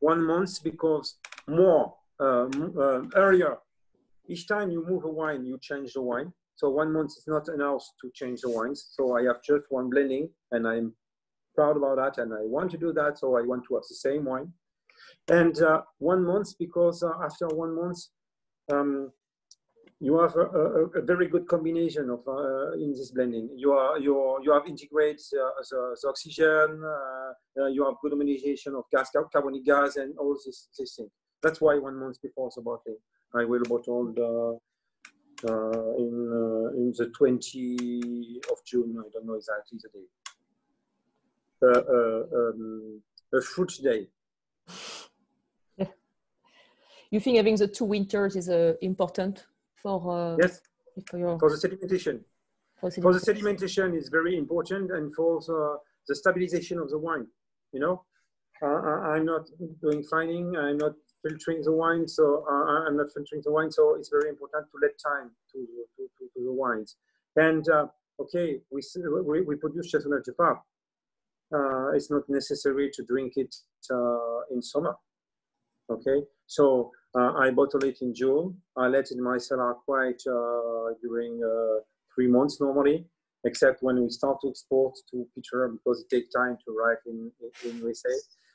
one month because more uh, uh, earlier. Each time you move a wine, you change the wine. So one month is not enough to change the wines. So I have just one blending, and I'm proud about that and I want to do that. So I want to have the same wine. And uh, one month because uh, after one month, um, you have a, a, a very good combination of uh, in this blending. You are you you have integrate uh, the, the oxygen. Uh, uh, you have good homogenization of gas, car- carbonic gas, and all this this thing. That's why one month before the bottling, I will bottle the. Uh, in uh, in the 20 of June, I don't know exactly the day. um, a fruit day. You think having the two winters is important for uh, Yes, for your for the sedimentation. for For the sedimentation is very important, and for the, the stabilization of the wine. You know, uh, I'm not doing fining. I'm not filtering the wine, so uh, I'm not filtering the wine. So it's very important to let time to to, to, to the wines. And uh, okay, we, we we produce Chateauneuf du Pape. Uh, it's not necessary to drink it uh, in summer. Okay, so I bottle it in June. I let it in my cellar quite uh, during uh, three months normally, except when we start to export to Peter because it takes time to arrive in, in, in USA.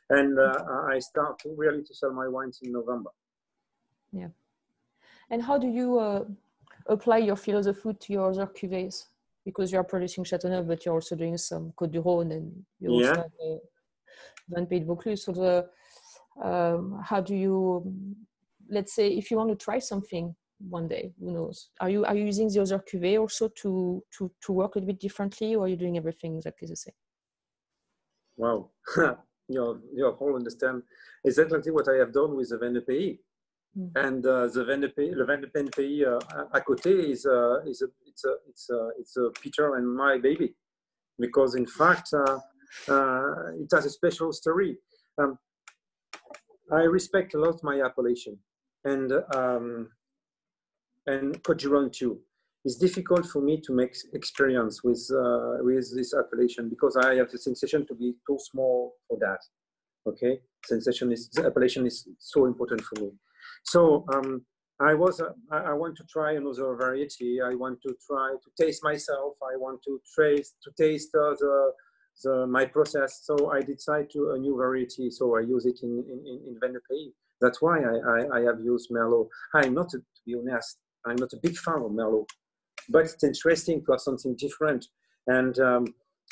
And uh, I start to really to sell my wines in November. Yeah. And how do you uh, apply your philosophy to your other cuvées? Because you are producing Chateauneuf, but you're also doing some Côte du Rhône and you also Yeah. have uh, Van Pays de Vaucluse. So the, um, how do you, let's say, if you want to try something one day, who knows? Are you are you using the other cuvee also to to to work a little bit differently, or are you doing everything exactly the same? Wow, you you all understand exactly what I have done with the Vendée Mm. And uh, the Vendée, le Vendée Pays uh, à côté is, uh, is a, it's, a, it's, a, it's a Peter and my baby. Because in fact, uh, uh, it has a special story. Um, I respect a lot my appellation and um, and Gironde too. It's difficult for me to make experience with uh, with this appellation because I have the sensation to be too small for that. Okay, sensation is the appellation is so important for me. So um, I was uh, I, want to try another variety. I want to try to taste myself. I want to trace to taste uh, the the, my process. So I decide to a new variety. So I use it in, in, in Vendée That's why I, I, I, have used Merlot. I'm not, to be honest, I'm not a big fan of Merlot, but it's interesting to have something different. And um,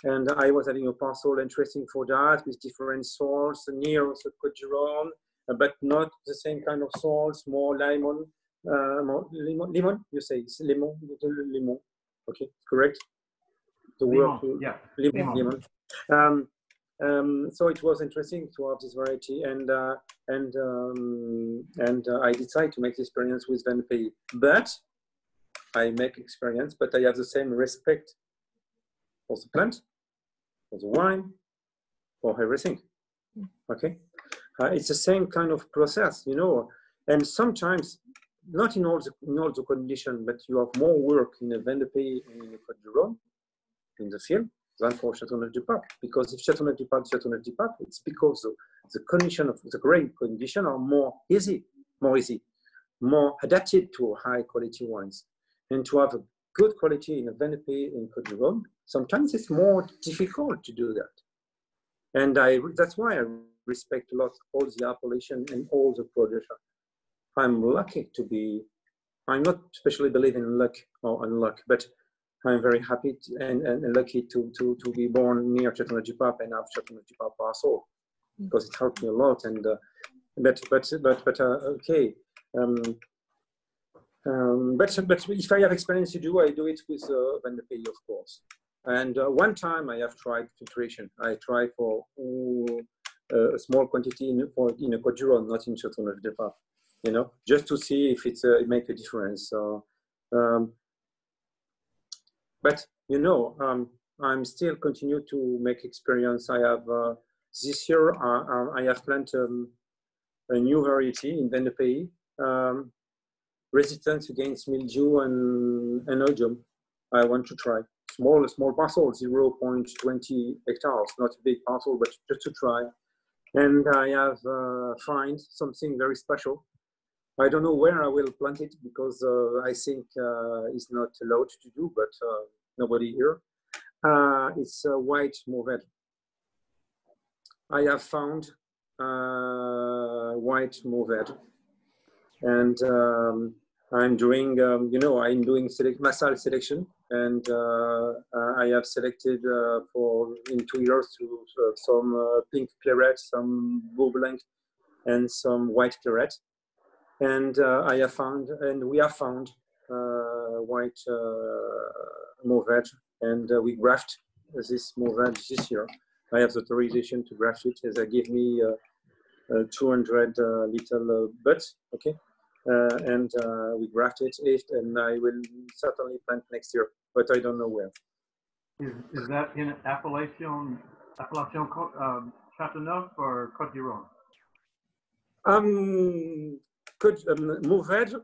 and I was having a parcel interesting for that with different salts near the Côte du Rhône, but not the same kind of salts, more lemon, uh, more lemon, lemon, you say it's lemon, lemon, okay, correct? The lemon, word, yeah, lemon, lemon. Um, um, so it was interesting to have this variety, and uh, and um, and uh, I decided to make the experience with Vendée. But I make experience, but I have the same respect for the plant, for the wine, for everything. Okay, uh, it's the same kind of process, you know. And sometimes, not in all the in all the condition, but you have more work in a Vendée in a Côte in the field than for Châteauneuf-du-Pape. Because if Châteauneuf-du-Pape, Châteauneuf-du-Pape, it's because the, the condition of the grain condition are more easy, more easy, more adapted to high quality wines. And to have a good quality in a Vendée in Côte du Rhône, sometimes it's more difficult to do that. And I, that's why I respect a lot all the appellation and all the production. I'm lucky to be, I'm not especially believe in luck or unluck, but I'm very happy to, and, and, lucky to, to, to be born near Châteauneuf-du-Pape and have Châteauneuf-du-Pape parcel because it helped me a lot. And uh, but but but but uh, okay. Um, um, but but if I have experience to do, I do it with uh, Vendée, of course. And uh, one time I have tried filtration. I tried for uh, a small quantity in, for, in a Côte not in Châteauneuf-du-Pape. You know, just to see if uh, it make a difference. So, um, but you know, um, I'm still continue to make experience. I have uh, this year uh, uh I have planted um, a new variety in Vendée um, resistant against mildew and, and. I want to try small small parcel, 0.20 hectares, not a big parcel, but just to try. And I have uh, find something very special I don't know where I will plant it because uh, I think uh, it's not allowed to do, but uh, nobody here. Uh, it's a white Mourvèdre. I have found uh, white Mourvèdre, and um, I'm doing, um, you know, I'm doing select massal selection, and uh, I have selected for in two years to some pink claret, some Beau Blanc, and some white claret and uh, I have found, and we have found uh, white uh, Mourvèdre, and we graft this Mourvèdre this year. I have the authorization to graft it as they give me 200 little buds, okay? Uh, and uh, we grafted it, and I will certainly plant next year, but I don't know where. Is, is that in Appellation, Appellation um, Châteauneuf or Côte du Rhône? Um, could um, Mourvèdre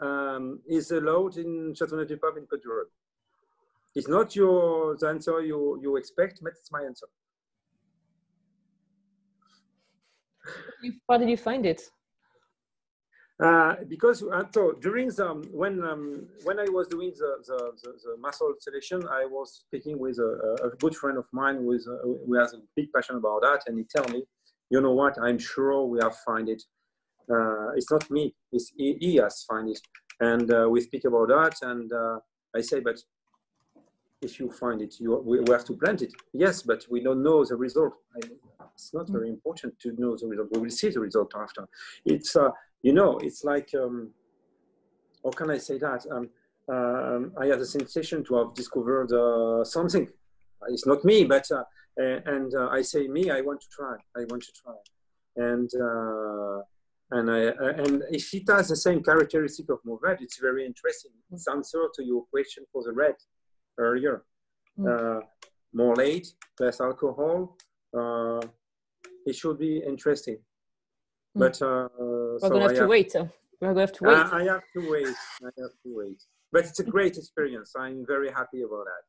um, is allowed in Châteauneuf-du-Pape in Côte du Rhône. It's not your the answer you you expect, but it's my answer. How did you find it? Uh, because uh, so during the when um, when I was doing the the, the, the massal selection, I was speaking with a, a good friend of mine who, is, uh, who has a big passion about that, and he tell me, you know what, I'm sure we have find it it's not me, it's he find it. And uh, we speak about that, and uh, I say, but if you find it, you, we, we, have to plant it. Yes, but we don't know the result. I, It's not very important to know the result. We will see the result after. It's, uh, you know, it's like, um, how can I say that? Um, um, I have the sensation to have discovered uh, something. It's not me, but uh, and uh, I say me. I want to try. I want to try, and uh, and I and if it has the same characteristic of Mourvedre, it's very interesting. It's answer to your question for the red earlier. Mm. more late, less alcohol. it should be interesting. Mm. But We're so gonna have I to have- wait. uh, We're gonna have to wait. I, I have to wait. I have to wait. But it's a great experience. I'm very happy about that.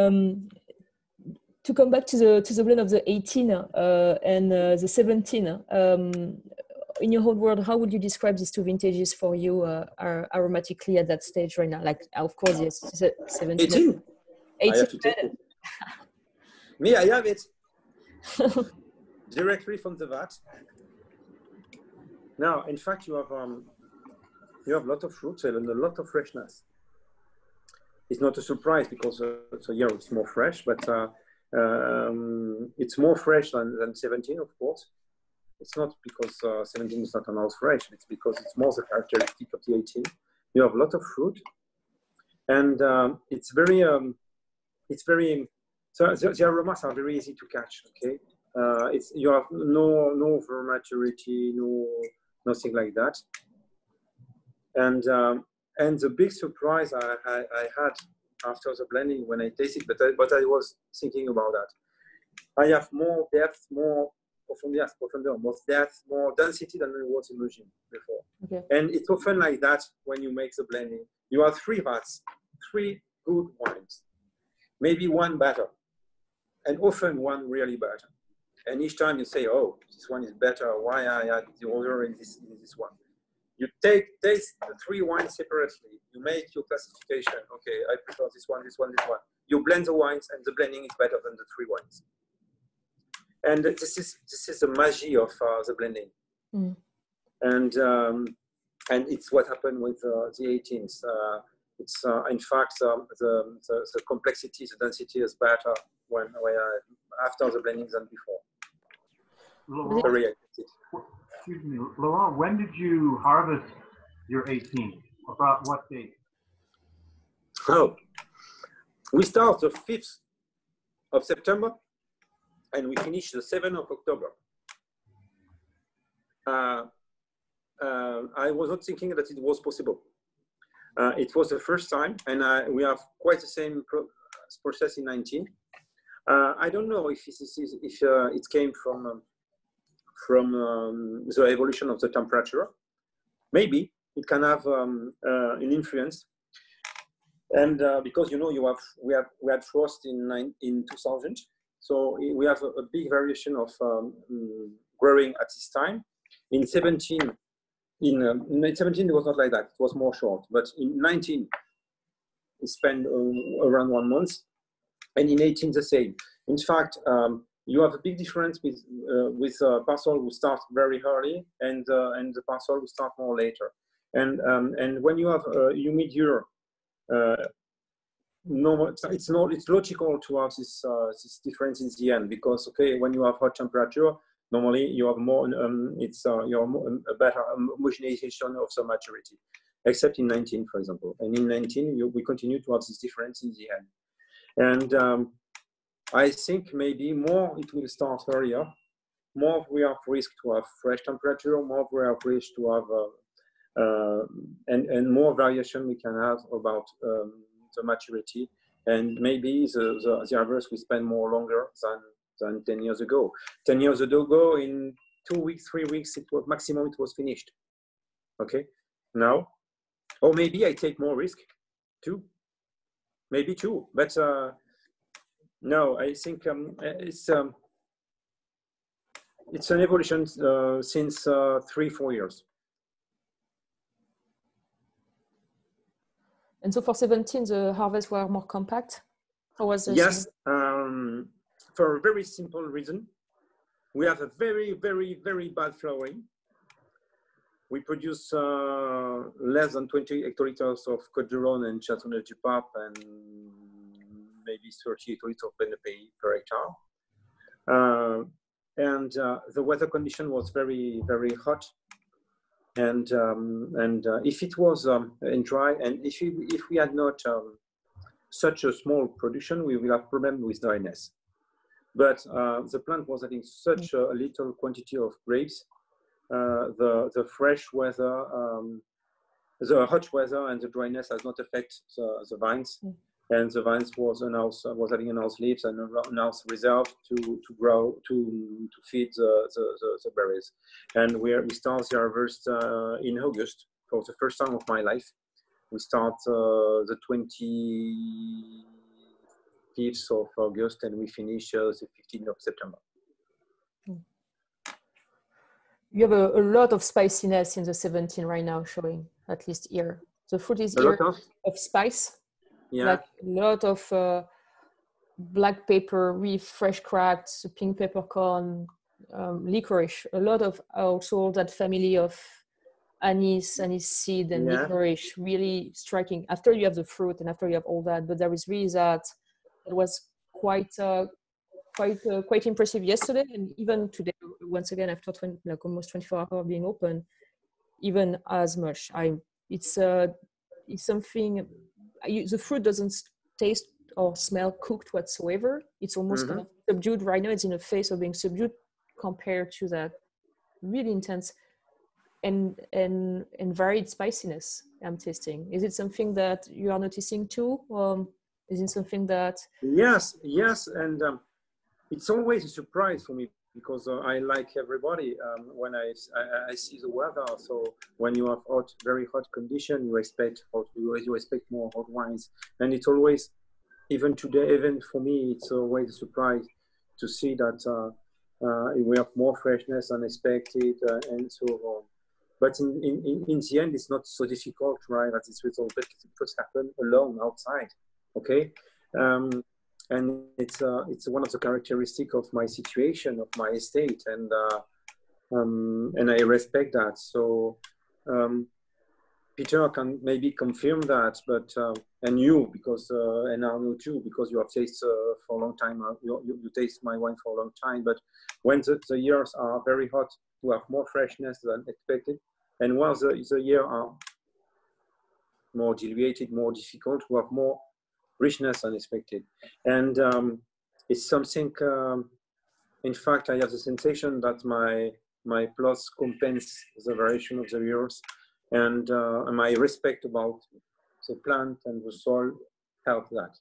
Um, to come back to the to the blend of the 18 uh, and uh, the 17, um, in your whole world, how would you describe these two vintages for you uh, are aromatically at that stage right now? Like, of course, yes, 17. 18. I 18 have to take it. Me, I have it directly from the vat. Now, in fact, you have um, you have a lot of fruits and a lot of freshness. It's not a surprise because uh, so yeah, it's more fresh, but uh, um, it's more fresh than, than 17, of course. It's not because uh, 17 is not an old fresh. It's because it's more the characteristic of the 18. You have a lot of fruit, and um, it's very um, it's very so the, the aromas are very easy to catch. Okay, uh, it's you have no no over maturity, no nothing like that. And um, and the big surprise I, I, I had after the blending when I tasted, but I, but I was thinking about that. I have more depth, more profondeur, profondeur, more depth, more density than I was imagining before. Okay. And it's often like that when you make the blending. You have three vats, three good wines, maybe one better, and often one really better. And each time you say, "Oh, this one is better. Why I add the other in this in this one?" You take taste the three wines separately. You make your classification. Okay, I prefer this one, this one, this one. You blend the wines, and the blending is better than the three wines. And this is this is the magie of uh, the blending. Mm. And um, and it's what happened with uh, the 18s. Uh, it's uh, in fact um, the, the the complexity, the density is better when, when uh, after the blending than before. Laurent, Very addictive. Excuse me, Laurent, when did you harvest your 18? About what date? Oh, we start the 5th of September and we finish the 7th of October. Uh, uh, I was not thinking that it was possible. Uh, it was the first time, and we have quite the same pro- process in 19. Uh, I don't know if is, if uh, it came from um, from um, the evolution of the temperature. Maybe it can have um, uh, an influence. And uh, because you know you have we have we had frost in nine, in 2000 so we have a, a big variation of um, growing at this time. In 17 in, um, in 17 it was not like that. It was more short. But in 19 it spent uh, around one month. And in 18 the same. In fact um, you have a big difference with uh, with uh, parcel who start very early and uh, and the parcel who start more later and um, and when you have a humid year uh, no, it's, not. It's logical to have this uh, this difference in the end because okay, when you have hot temperature, normally you have more. Um, it's uh, you have a better homogenization of the maturity, except in 19, for example. And in 19, you, we continue to have this difference in the end. And um, I think maybe more it will start earlier. More we have risk to have fresh temperature. More we have risk to have uh, uh, and, and more variation we can have about um, the maturity and maybe the, the, the harvest will spend more longer than, than 10 years ago. 10 years ago, in two weeks, three weeks, it was maximum, it was finished. Okay, now, or maybe I take more risk too, maybe two, but uh, no, I think um, it's, um, it's an evolution uh, since uh, three, four years. And so for 17, the harvests were more compact? Or was the Yes, um, for a very simple reason. We have a very, very, very bad flowering. We produce uh, less than 20 hectoliters of du and Châteauneuf du Pape and maybe 30 hectoliters of vin de pays per hectare. Uh, and uh, the weather condition was very, very hot. And um, and uh, if it was um, in dry, and if we, if we had not um, such a small production, we will have problem with dryness. But uh, the plant was having such a little quantity of grapes, uh, the the fresh weather, um, the hot weather and the dryness has not affect the, the vines. Mm. And the vines was announced was having announced leaves and announced reserve to to grow to to feed the the, the, the berries. And we we start the harvest uh, in August for the first time of my life. We start uh, the 25th of August and we finish uh, the 15th of September. You have a, a lot of spiciness in the 17 right now showing, at least here. The fruit is A here of of spice, yeah. like a lot of uh, black pepper, really fresh cracked, pink peppercorn, um, licorice, a lot of also that family of anise, anise seed, and Yeah. licorice, really striking. After you have the fruit and after you have all that, but there is really that that was quite uh, quite uh, quite impressive yesterday, and even today. Once again, after 20, like almost 24 hours being open, even as much. I it's uh it's something you, the fruit doesn't taste or smell cooked whatsoever. It's almost kind of subdued right now. It's in a phase of being subdued compared to that really intense and and and varied spiciness I'm tasting. Is it something that you are noticing too? Um, is it something that Yes, yes, and um, it's always a surprise for me because uh, I like everybody um, when I, I I see the weather. So when you have hot, very hot condition, you expect hot, you, expect more hot wines, and it's always even today, even for me, it's always a surprise to see that uh, uh, we have more freshness than expected uh, and so on. But in, in, in- the end, it's not so difficult, right? That this result but it could happen alone outside, okay? Um, and it's uh, it's one of the characteristic of my situation of my estate. And uh, um, and I respect that. So um, Peter can maybe confirm that but uh, and you because uh, and Arnaud too because you have tasted uh, for a long time uh, you, you, taste my wine for a long time. But when the, the years are very hot you have more freshness than expected. And once the, the year are more diluted more difficult you have more richness unexpected and um, it's something um, in fact i have the sensation that my my plus compensates the variation of the years and uh, my respect about the plant and the soil help that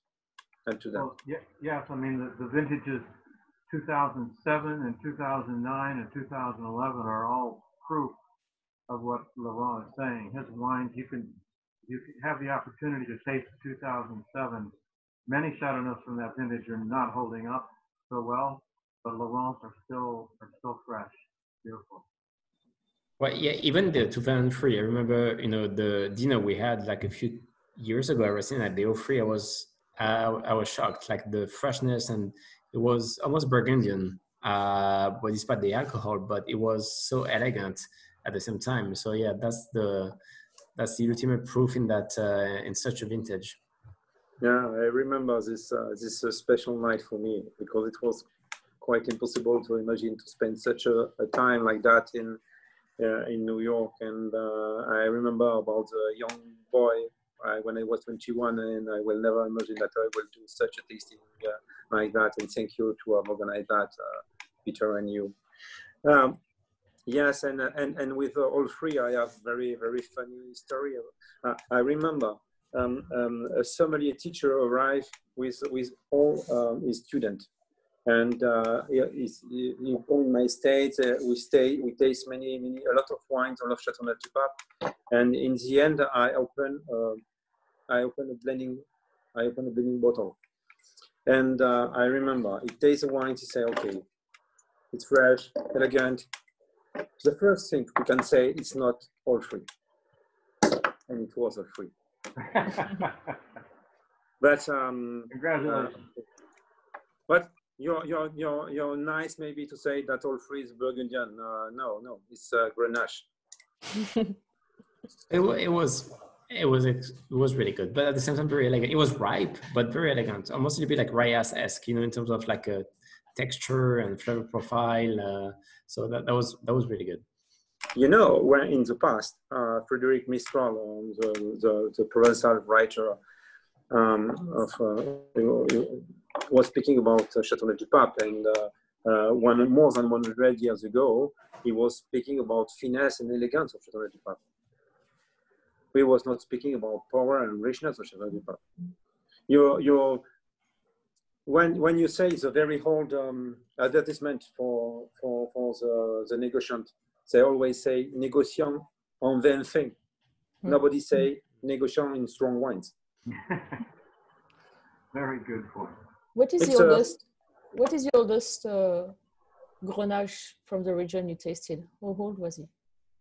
and to that Well, ye- yes, I mean, the, the vintages 2007 and 2009 and 2011 are all proof of what Laurent is saying. His wines, you can, you have the opportunity to taste 2007. Many Châteauneufs from that vintage are not holding up so well, but Laurent's are still, are still fresh. Beautiful. Well, yeah, even the 2003, I remember, you know, the dinner we had like a few years ago, I was saying at the 03, I was, I, I was shocked, like the freshness and it was almost Burgundian, uh, but despite the alcohol, but it was so elegant at the same time. So yeah, that's the, that's the ultimate proof in that, uh, in such a vintage. Yeah, I remember this uh, this uh, special night for me because it was quite impossible to imagine to spend such a, a time like that in uh, in New York. And uh, I remember about a young boy uh, when I was 21, and I will never imagine that I will do such a tasting like that. And thank you to have organized that, Peter and you. Um, yes, and and and with uh, all three, I have very very funny story. Uh, I remember um, um, a sommelier teacher arrived with with all um, his students, and uh, he, in my state. Uh, we stay, we taste many, many, a lot of wines, a lot of Chateau Neuf du Pape, and in the end, I open, uh, I open a blending, I open a blending bottle, and uh, I remember it tastes the wine. He say, okay, it's fresh, elegant. The first thing we can say it's not all free, and it was all free. But um, Congratulations. but you're you're you're you're nice maybe to say that all free is Burgundian. Uh, no, no, it's uh, Grenache. It, it was It was it was really good, but at the same time very elegant. It was ripe, but very elegant, almost a bit like Rayas esque, you know, in terms of like a texture and flavor profile. Uh, so that, that was that was really good. You know, when in the past, uh, Frederic Mistral, um, the, the, the Provençal writer um, of, uh, was speaking about uh, Châteauneuf du Pape, and uh, uh, one more than 100 years ago, he was speaking about finesse and elegance of Chateau du Pape. He was not speaking about power and richness of Chateau du Pape. Your, your, when, when you say it's a very old um, advertisement for, for, for the, the negotiant, they always say négociant en vin fin. Mm. Nobody say négociant in strong wines. very good point. What is it's the oldest? A, what is the oldest uh, Grenache from the region you tasted? How old was he?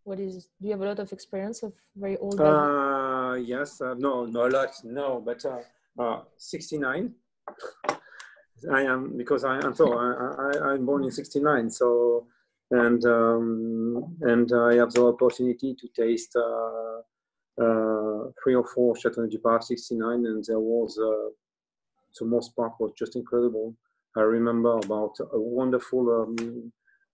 What is? Do you have a lot of experience of very old? Uh, yes, uh, no, no, a lot, no, but uh, uh, 69. I am because I am so I, I I'm born in '69, so and um, and I have the opportunity to taste uh, uh, three or four Chateau du Pape '69, and there was uh, the most part was just incredible. I remember about a wonderful um,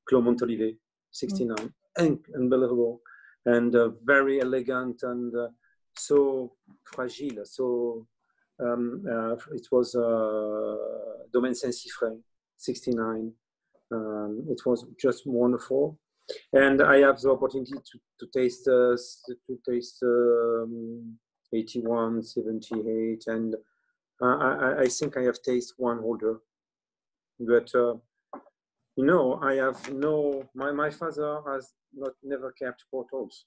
Clos Montolivet '69, mm. unbelievable, and uh, very elegant and uh, so fragile, so um, uh, it was uh, Domaine Saint-Siffrein, 69. Um, it was just wonderful. And I have the opportunity to, to taste, uh, to taste um, 81, 78, and I, I, think I have tasted one older. But, uh, you know, I have no, my, my father has not never kept bottles.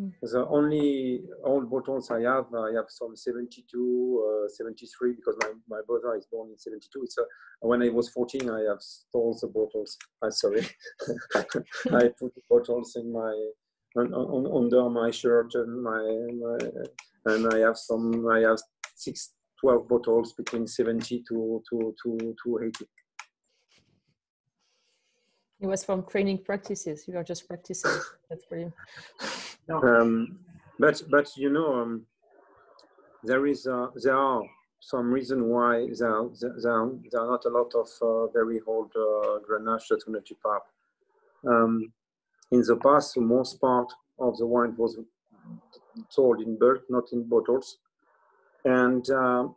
Mm. The only old bottles I have, I have some 72, uh, 73, because my, my brother is born in 72. So when I was 14, I have stole the bottles. I'm sorry. I put the bottles in my, on, on, under my shirt and my, my, and I have some, I have six, 12 bottles between 70 to, to, to, to 80. It was from training practices. You are just practicing. That's brilliant. Um, but but you know um, there is uh, there are some reason why there there, there, are not a lot of uh, very old uh, Grenache Chateauneuf du Pape. Um, in the past, most part of the wine was sold in bulk, not in bottles. And uh,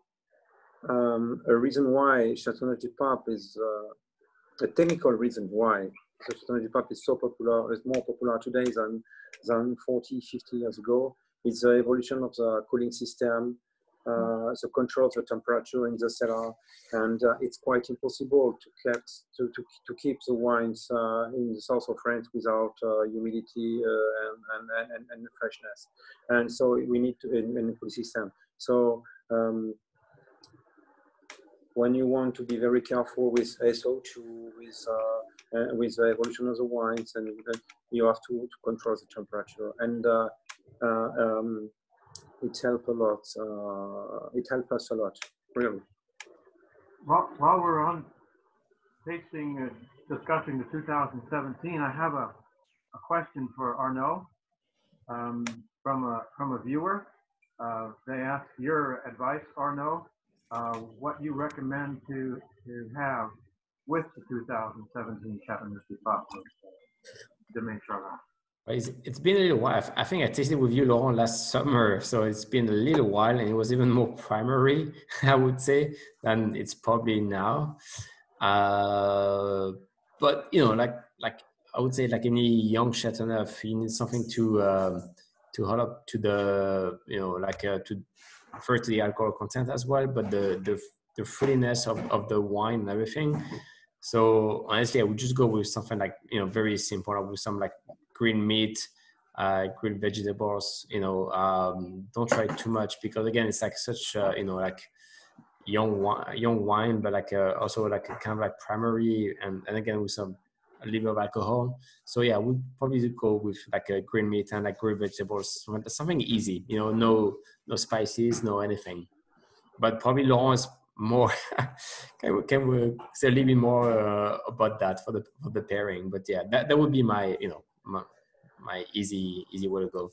um, a reason why Chateauneuf du Pape is uh, a technical reason why Du Pape is so popular, is more popular today than than 40, 50 years ago. It's the evolution of the cooling system, uh, the control of the temperature in the cellar, and uh, it's quite impossible to, keep, to, to, to keep the wines uh, in the south of France without uh, humidity uh, and, and, and, and, freshness. And so we need to, in, in the system. So um, when you want to be very careful with SO2, with uh, with the evolution of the wines, and you have to, to control the temperature. And uh, uh, um, it helps a lot. Uh, it helps us a lot, really. While, while we're on tasting, discussing the 2017, I have a, a question for Arnaud um, from a from a viewer. Uh, they ask your advice, Arnaud, uh, what you recommend to to have with the 2017 Chateauneuf du Pape Domaine Charvin. It's, been a little while. I think I tasted with you, Laurent, last summer. So it's been a little while and it was even more primary, I would say, than it's probably now. Uh, but, you know, like, like I would say, like any young Chateauneuf, you need something to, um, to hold up to the, you know, like uh, to first the alcohol content as well, but the, the, the fruitiness of, of the wine and everything. So honestly, I would just go with something like you know very simple, with some like green meat, uh, green vegetables. You know, um, don't try too much because again, it's like such uh, you know like young wine, young wine, but like uh, also like kind of like primary and, and again with some a little bit of alcohol. So yeah, we'd probably go with like a green meat and like green vegetables, something easy. You know, no no spices, no anything. But probably Laurent's more can we, can we say a little bit more uh, about that for the for the pairing but yeah that, that would be my you know my, my easy easy way to go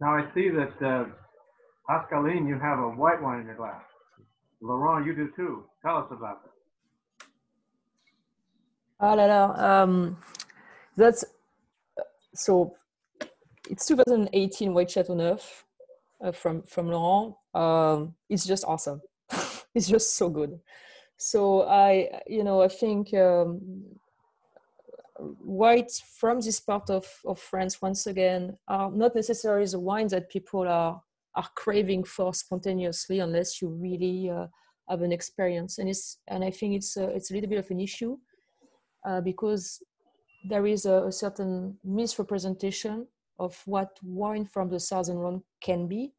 Now I see that, uh, Pascaline, you have a white wine in your glass. Laurent, you do too. Tell us about it. Ah là là, um, that's so. It's 2018 White Chateau Neuf uh, from from Laurent. Um, it's just awesome. it's just so good. So I, you know, I think um, whites from this part of, of France once again are not necessarily the wines that people are are craving for spontaneously unless you really uh, have an experience and it's and I think it's a, it's a little bit of an issue uh, because there is a, a, certain misrepresentation of what wine from the southern Rhone can be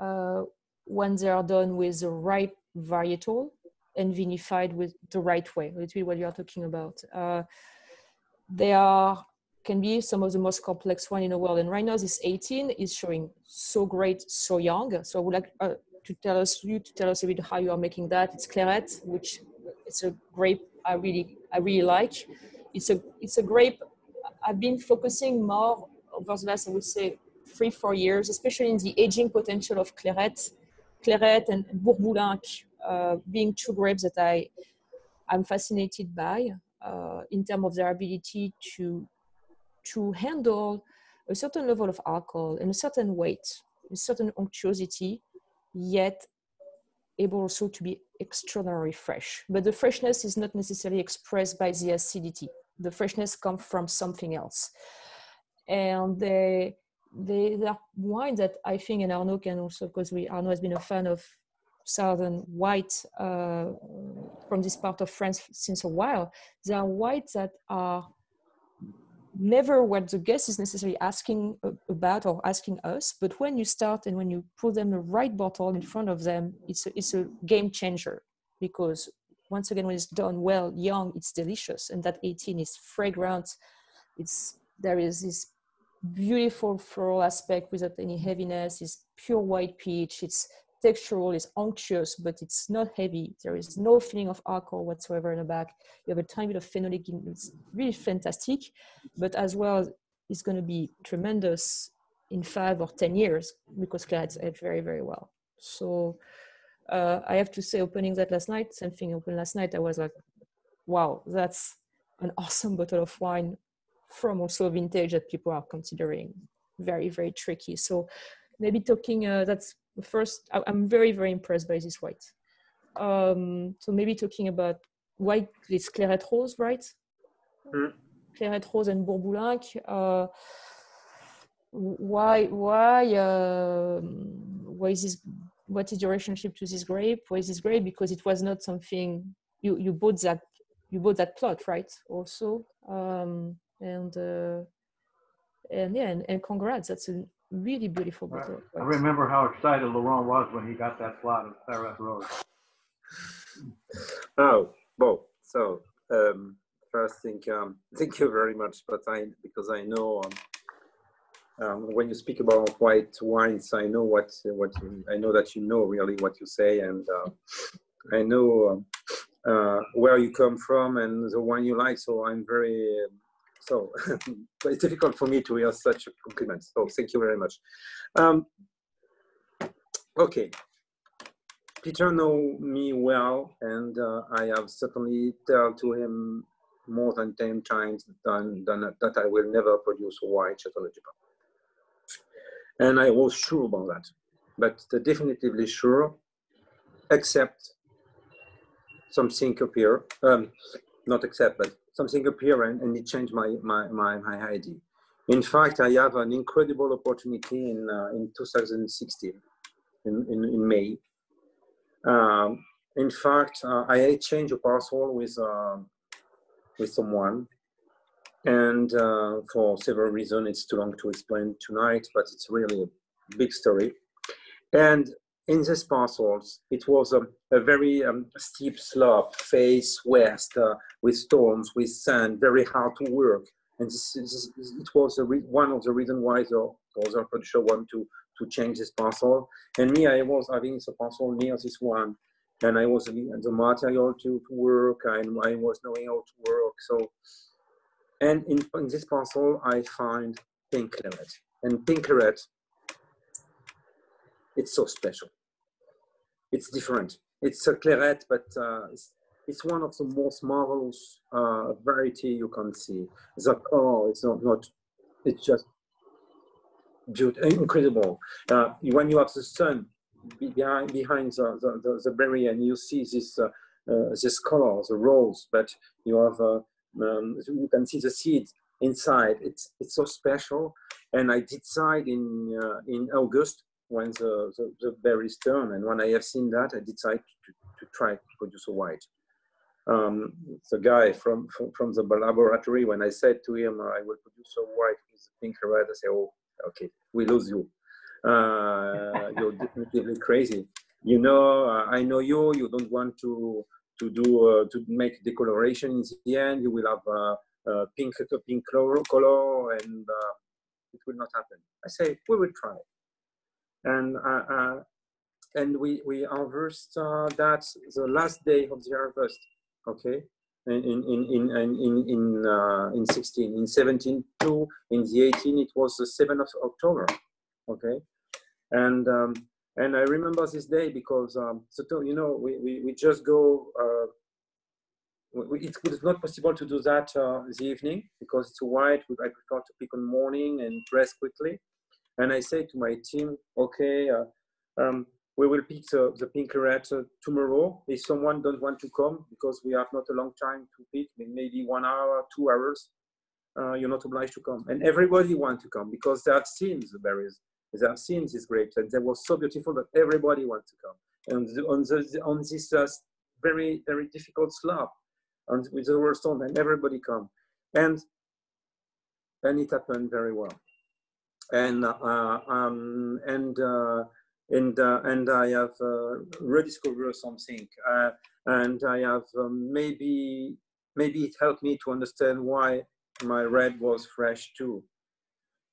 uh, when they are done with the right varietal and vinified with the right way. Literally, what you are talking about. Uh, they are can be some of the most complex one in the world. And right now, this 18 is showing so great, so young. So I would like uh, to tell us you to tell us a bit how you are making that. It's Clairette, which it's a grape I really I really like. It's a it's a grape I've been focusing more over the last I would say three four years, especially in the aging potential of Clairette, Clairette and Bourboulenc uh, being two grapes that I I'm fascinated by uh, in terms of their ability to to handle a certain level of alcohol and a certain weight, a certain unctuosity, yet able also to be extraordinarily fresh. But the freshness is not necessarily expressed by the acidity. The freshness comes from something else. And they, they, they are wines that I think, and Arnaud can also, because we Arnaud has been a fan of southern white uh, from this part of France since a while. There are whites that are never what the guest is necessarily asking about or asking us, but when you start and when you put them the right bottle in front of them, it's a, it's a game changer because once again, when it's done well, young, it's delicious, and that 18 is fragrant. It's there is this beautiful floral aspect without any heaviness. It's pure white peach. It's textural, it's unctuous, but it's not heavy. There is no feeling of alcohol whatsoever in the back. You have a tiny bit of phenolic, it's really fantastic, but as well, it's going to be tremendous in five or 10 years because Clairette's aged very, very well. So uh, I have to say, opening that last night, same thing opened last night, I was like, wow, that's an awesome bottle of wine from also vintage that people are considering. Very, very tricky. So maybe talking, uh, that's first I, am very very impressed by this white. Um, so maybe talking about white this Clairette rose right? Mm. Clairette rose and bourboulenc uh, why why uh, why is this what is your relationship to this grape? Why is this grape? Because it was not something you you bought that you bought that plot right also. Um, and uh, and yeah and, and congrats that's a really beautiful bottle. I remember how excited Laurent was when he got that plot of Clairette Rose. Oh, well, so um, first thing, um, thank you very much, but I because I know um, um, when you speak about white wines, I know what what you, I know that you know really what you say, and uh, I know um, uh, where you come from and the wine you like. So I'm very so it's difficult for me to hear such a compliment. So thank you very much. Um, okay. Peter know me well, and uh, I have certainly told to him more than 10 times than, than, that I will never produce a white Chateau And I was sure about that, but definitively sure, except something appear, um, not except, but something appeared and, it changed my, my, my, my idea. In fact, I have an incredible opportunity in, uh, in 2016, in, in, in May. Um, in fact, uh, I exchanged a parcel with, uh, with someone and uh, for several reasons, it's too long to explain tonight, but it's really a big story. And in these parcels, it was a, a very um, steep slope, face west, uh, with storms, with sand, very hard to work. And this, this, it was one of the reasons why the, other producer wanted to, to change this parcel. And me, I was having this parcel near this one. And I was the material to, to work, and I was knowing how to work. So, and in, in this parcel, I find pink Clairette. And pink Clairette it's so special. It's different. It's a Clairette, but uh, it's, it's one of the most marvelous uh, variety you can see. The color is not, not it's just beautiful, incredible. Uh, when you have the sun behind behind the, the, the, the berry and you see this uh, uh, this color, the rose, but you have uh, um, you can see the seeds inside. It's it's so special. And I did decide in in August when the, the, the berries turn, and when I have seen that, I decide to, to try to produce a white. Um, the guy from, from, from the laboratory, when I said to him, I will produce a white with pink red, I say, oh, okay, we lose you. Uh, you're definitely crazy. You know, uh, I know you. You don't want to to do uh, to make decoloration in the end. You will have uh, uh, pink pink color, color and uh, it will not happen. I say we will try, and and we we harvest that the last day of the harvest. Okay, in in in in in uh, in 16 in 17 two in the 18 it was the 7th of october okay and um, and i remember this day because um, so to, you know we, we, we just go uh, it was not possible to do that uh, this evening because it's white i prefer to pick on morning and dress quickly and i say to my team okay uh, um, we will pick the, the pink Clairette uh, tomorrow. If someone don't want to come because we have not a long time to pick, maybe one hour, two hours, uh, you're not obliged to come. And everybody want to come because they have seen the berries, they have seen these grapes, and they were so beautiful that everybody wants to come. And on, the, on this uh, very, very difficult slope, and with the stone, and everybody come. And, and it happened very well. And, uh, um, and uh, and uh, and I have rediscovered something, and I have um, maybe maybe it helped me to understand why my red was fresh too,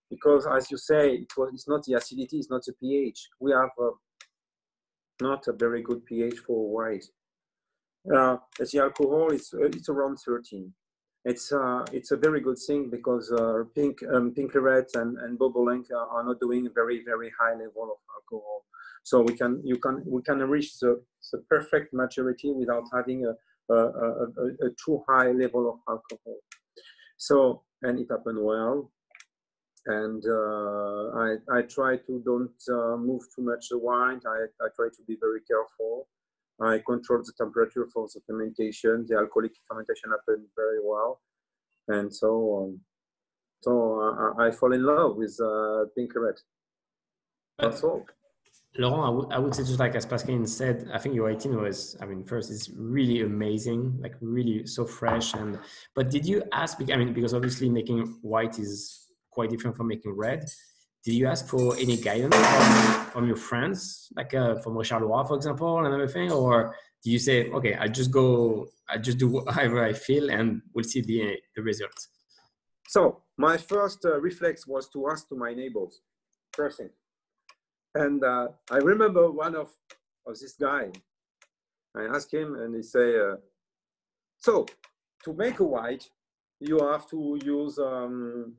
because as you say, it was it's not the acidity, it's not the pH. We have not a very good pH for white. Uh, the alcohol is it's around 13. It's uh, it's a very good thing because uh, pink um, pink red and and Bourboulenc are, not doing a very very high level of alcohol. So we can you can we can reach the, the perfect maturity without having a, a, a, a too high level of alcohol. So and it happened well. And uh, I, I try to don't uh, move too much the wine. I, I try to be very careful. I control the temperature for the fermentation. The alcoholic fermentation happened very well, and so on. So I, I fall in love with uh, pink Clairette. That's all. Laurent, I would say just like as Pascaline said, I think your 18 was, I mean, first it's really amazing, like really so fresh. And but did you ask? I mean, because obviously making white is quite different from making red. Did you ask for any guidance from, from your friends, like uh, from Richard Leroy, for example, and everything, or do you say, okay, I just go, I just do whatever I feel, and we'll see the the results? So my first uh, reflex was to ask to my neighbors, first thing and uh, I remember one of, of this guy, I asked him and he say, uh, so to make a white, you have to use, um,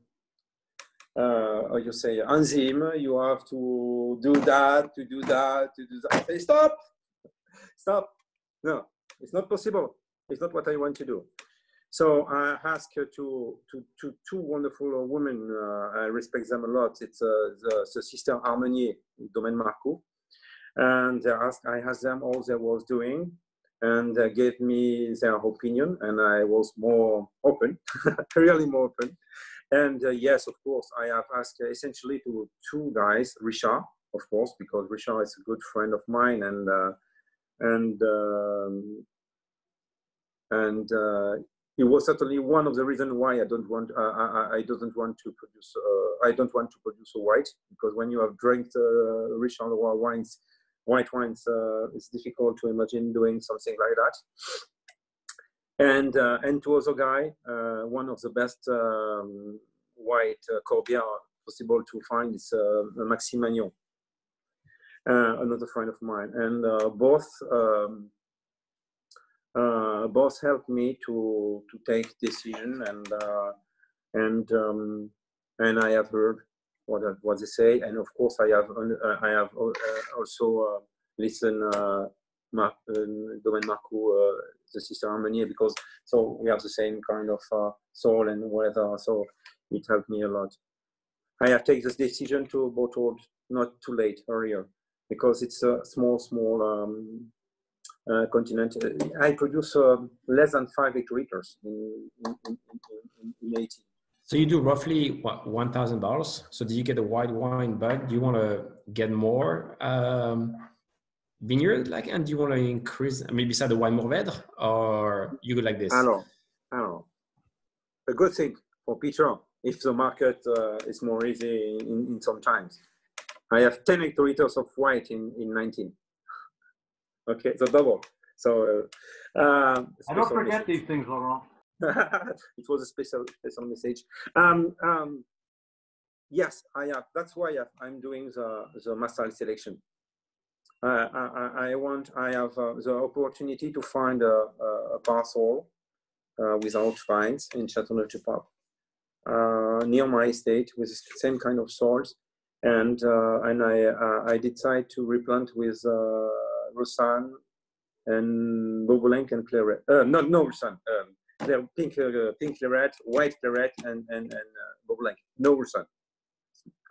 uh, or you say enzyme, you have to do that, to do that, to do that. I say, stop, stop. No, it's not possible. It's not what I want to do. So I asked to, to, to two wonderful women, uh, I respect them a lot. It's uh, the, the sister Armenier, Domaine Marcoux. And I asked, I asked them all they was doing and they gave me their opinion and I was more open, really more open. And uh, yes, of course, I have asked essentially to two guys, Richard, of course, because Richard is a good friend of mine and uh, and um, and uh, it was certainly one of the reasons why I don't want uh, I, I don't want to produce uh, I don't want to produce a white because when you have drank uh, rich on wines white wines uh, it's difficult to imagine doing something like that and uh, and to other guy uh, one of the best um, white uh, Corbière possible to find is Maxime Magnon another friend of mine. And both um, uh, both helped me to to take decision and uh, and um, and I have heard what what they say, and of course I have uh, I have also listened Mar- Domaine Marcoux, the sister Armenier, because so we have the same kind of soul and weather, so it helped me a lot. I have taken this decision to bottle not too late, earlier, because it's a small, small um, uh, continent. I produce uh, less than five hectoliters in, in, in, in, in 18. So you do roughly what, 1,000 bottles. So do you get a white wine, but do you want to get more um, vineyard like, and do you want to increase, maybe beside the wine Mourvèdre, or you go like this? Alors, alors, a good thing for Peter if the market uh, is more easy in, in some times. I have 10 hectoliters of white in, in 19. Okay, so double. So, uh, um, I don't forget message. these things, Laurent. it was a special special message. Um, um, yes, I have. That's why I am doing the the massal selection. I, I, want. I have uh, the opportunity to find a, a parcel uh, without vines in Châteauneuf-du-Pape uh, near my estate with the same kind of soils, and and I I decide to replant with Roussanne and Bourboulenc and Clairette. Uh, no, no Roussanne. Um, pink, uh, pink Clairette, white Clairette, and and and uh, Bourboulenc. No Roussanne.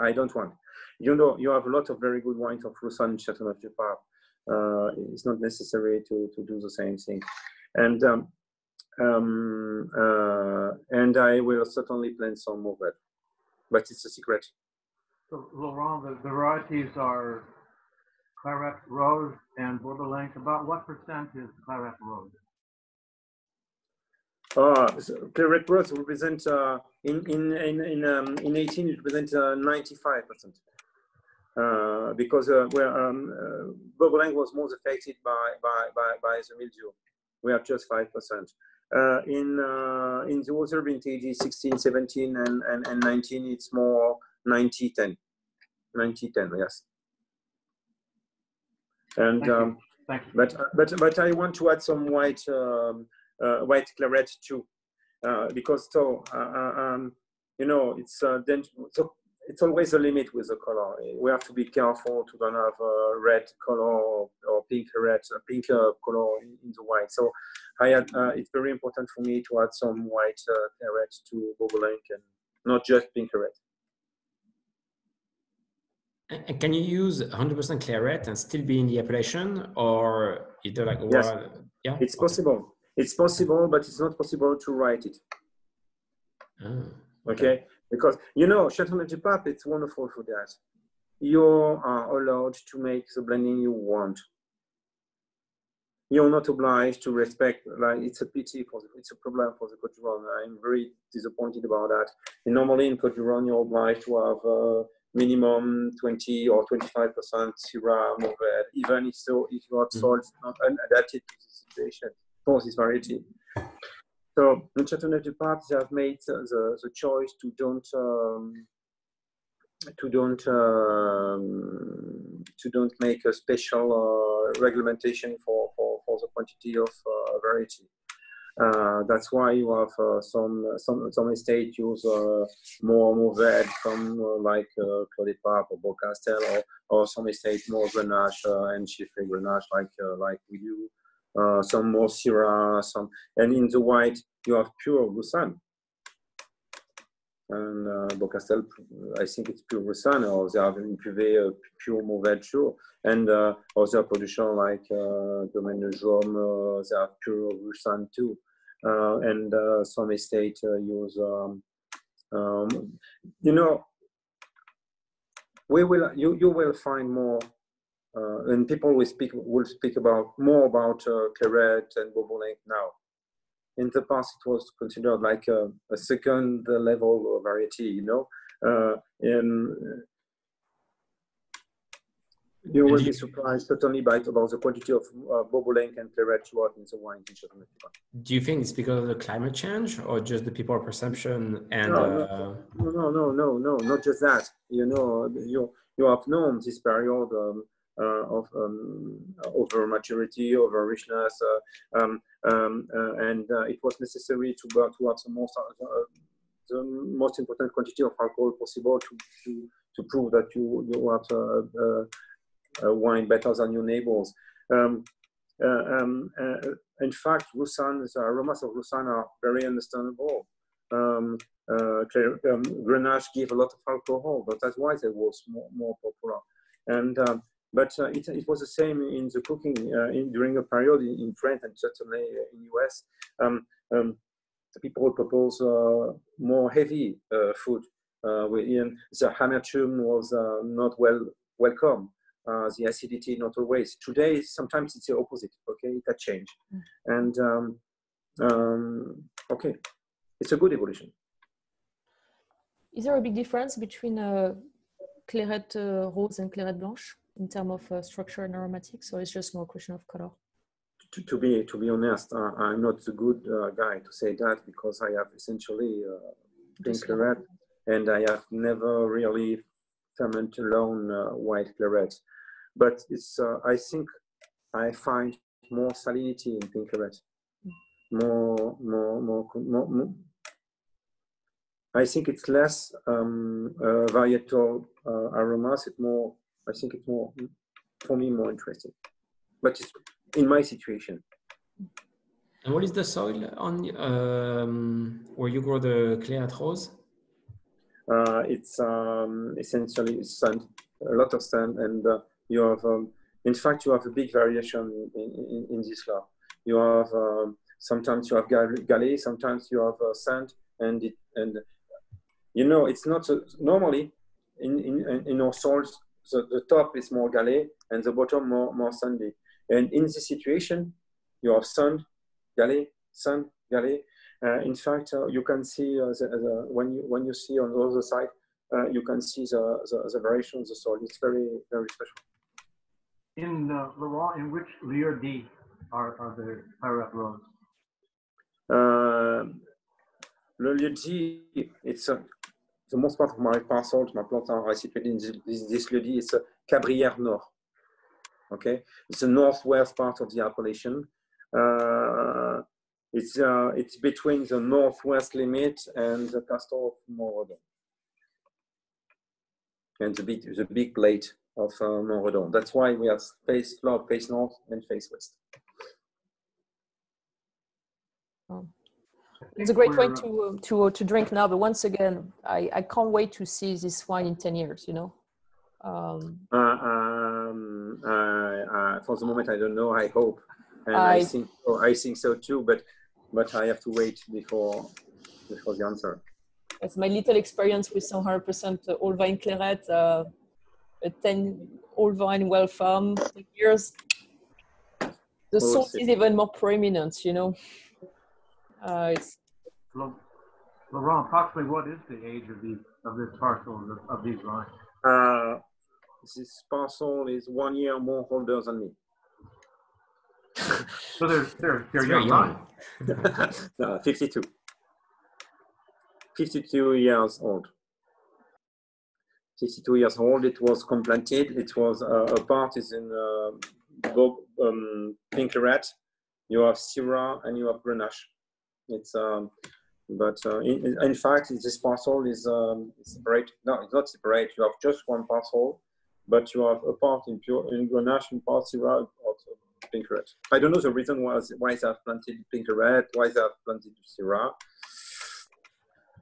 I don't want. You know, you have a lot of very good wines of Roussanne and Châteauneuf-du-Pape. Uh, it's not necessary to to do the same thing, and um, um, uh, and I will certainly plant some more that, but it's a secret. So Laurent, the, the varieties are Clairette Rose and Bourboulenc. About what percent is Clairette Rose? Uh, so Clairette Rose represents uh, in in in in, um, in 18 it represents uh, 95 percent. Uh, because uh, where um, uh, was most affected by, by, by, by the mildew. We have just 5%. Uh, in uh, in the other vintages 16 17 and, and, and 19 it's more 90 10 90 10 yes and Thank um, Thank you. but but but i want to add some white um, uh, white Clairette too uh, because so uh, uh, um, you know it's uh, then so it's always a limit with the color. We have to be careful to don't have a red color or, pink red, a pink uh, color in, the white. So I had, uh, it's very important for me to add some white uh, red to Bourboulenc and not just pink red. And can you use 100% Clairette and still be in the appellation, or either like yes. Yeah, it's okay. possible. It's possible, but it's not possible to write it. Oh, okay. okay because you know Chateauneuf-du-Pape it's wonderful for that. You are uh, allowed to make the blending you want. You're not obliged to respect like it's a pity for the, it's a problem for the Côte du Rhône. I'm very disappointed about that. And normally in Côte du Rhône you're obliged to have a minimum 20 or 25 percent Syrah Mourvèdre even if so if your mm-hmm. salt is not adapted to the situation for this variety so in Châteauneuf-du-Pape, they have made the, the choice to don't um, to don't um, to don't make a special uh, regulation for, for, for the quantity of uh, variety. Uh, that's why you have uh, some some some estates use uh, more red, some uh, like uh, Clos des Papes or Beaucastel, or, or some estates more Grenache and Chiffre Grenache like like we do uh, some more Syrah, some, and in the white you have pure Roussanne. And uh, Beaucastel, I think it's pure Roussanne, or they have in Cuvée uh, pure Mourvèdre, and uh, other production like uh, Domaine de Jaume, uh, they have pure Roussanne too. Uh, and uh, some estate uh, use, um, um, you know, we will, you, you will find more uh, and people will speak will speak about more about uh, Clairette and Bourboulenc now. In the past, it was considered like a, a second level variety, you know. Uh, and you will be surprised certainly by about the quantity of uh, Bourboulenc and Clairette you in the wine in Do you think it's because of the climate change or just the people perception and? No, uh... no, no, no, no, no, not just that. You know, you you have known this period. Um, uh, of um, over maturity, over richness, uh, um, um, uh, and it was necessary to to have some more the most important quantity of alcohol possible to, to, to prove that you you have wine better than your neighbors. Um, uh, um, uh, in fact, Roussanne, the aromas of Roussanne are very understandable. Um, uh, um, Grenache give a lot of alcohol, but that's why they was more, more popular. And um, but uh, it, it, was the same in the cooking uh, in, during a period in, in, France and certainly in US. Um, um, people propose uh, more heavy uh, food. Uh, the amertume was uh, not well welcome. the acidity not always. Today, sometimes it's the opposite. Okay, that changed, mm. and um, um, okay, it's a good evolution. Is there a big difference between uh, Clairette uh, Rose and Clairette Blanche in terms of uh, structure and aromatics, or it's just more a question of color? To, to be to be honest, uh, I'm not the good uh, guy to say that because I have essentially uh, pink Clairette, and I have never really fermented alone white Clairette. But it's I think I find more salinity in pink Clairette, mm. more more more, more, more I think it's less um, uh, varietal uh, aromas. It's more, I think it's more, for me, more interesting. But it's in my situation. And what is the soil on um, where you grow the Clairette rose? Uh, it's um, essentially sand, a lot of sand, and uh, you have, um, in fact, you have a big variation in, in, in this lab. You have um, sometimes you have galet, sometimes you have uh, sand, and it, and you know, it's not so, normally in, in, in our soils, so the top is more galet and the bottom more, more sandy. And in this situation, you have sand, galet, sand, galet. Uh, in fact, uh, you can see uh, the, the, when you when you see on the other side, uh, you can see the, the, the variation of the soil. It's very very special. In the Laurent, in which Lieu-dit are, are the Clairette rose? Uh, Le lieu-dit, it's a, the most part of my parcel, my plots are situated in this, this. It's a Cabrières Nord. Okay, it's the northwest part of the appellation. Uh, it's uh, it's between the northwest limit and the castle of Montredon, and the big the big plate of uh. That's why we have face floor face north and face west. Oh it's a great wine to uh, to uh, to drink now. But once again, I I can't wait to see this wine in ten years. You know. Um, uh, um, uh, for the moment, I don't know. I hope, and I, I think so, I think so too. But but I have to wait before before the answer. It's my little experience with hundred percent old vine Clairette, uh, a ten old vine well farmed years. The we'll salt see. is even more prominent, you know. Uh, it's Laurent, approximately what is the age of these of this parcel of, of these lines? Uh, this parcel is one year more older than me. so they're they're they're young. young. no, 52. 52 years old. 52 years old. It was completed. It was uh, a part is in uh, both um, pink Clairette. You have Syrah and you have Grenache. It's um, but uh, in, in, fact, this parcel is um, separate. No, it's not separate. You have just one parcel, but you have a part in pure in Grenache and part Syrah also pink Clairette. I don't know the reason why why they have planted pink Clairette, why they have planted Syrah.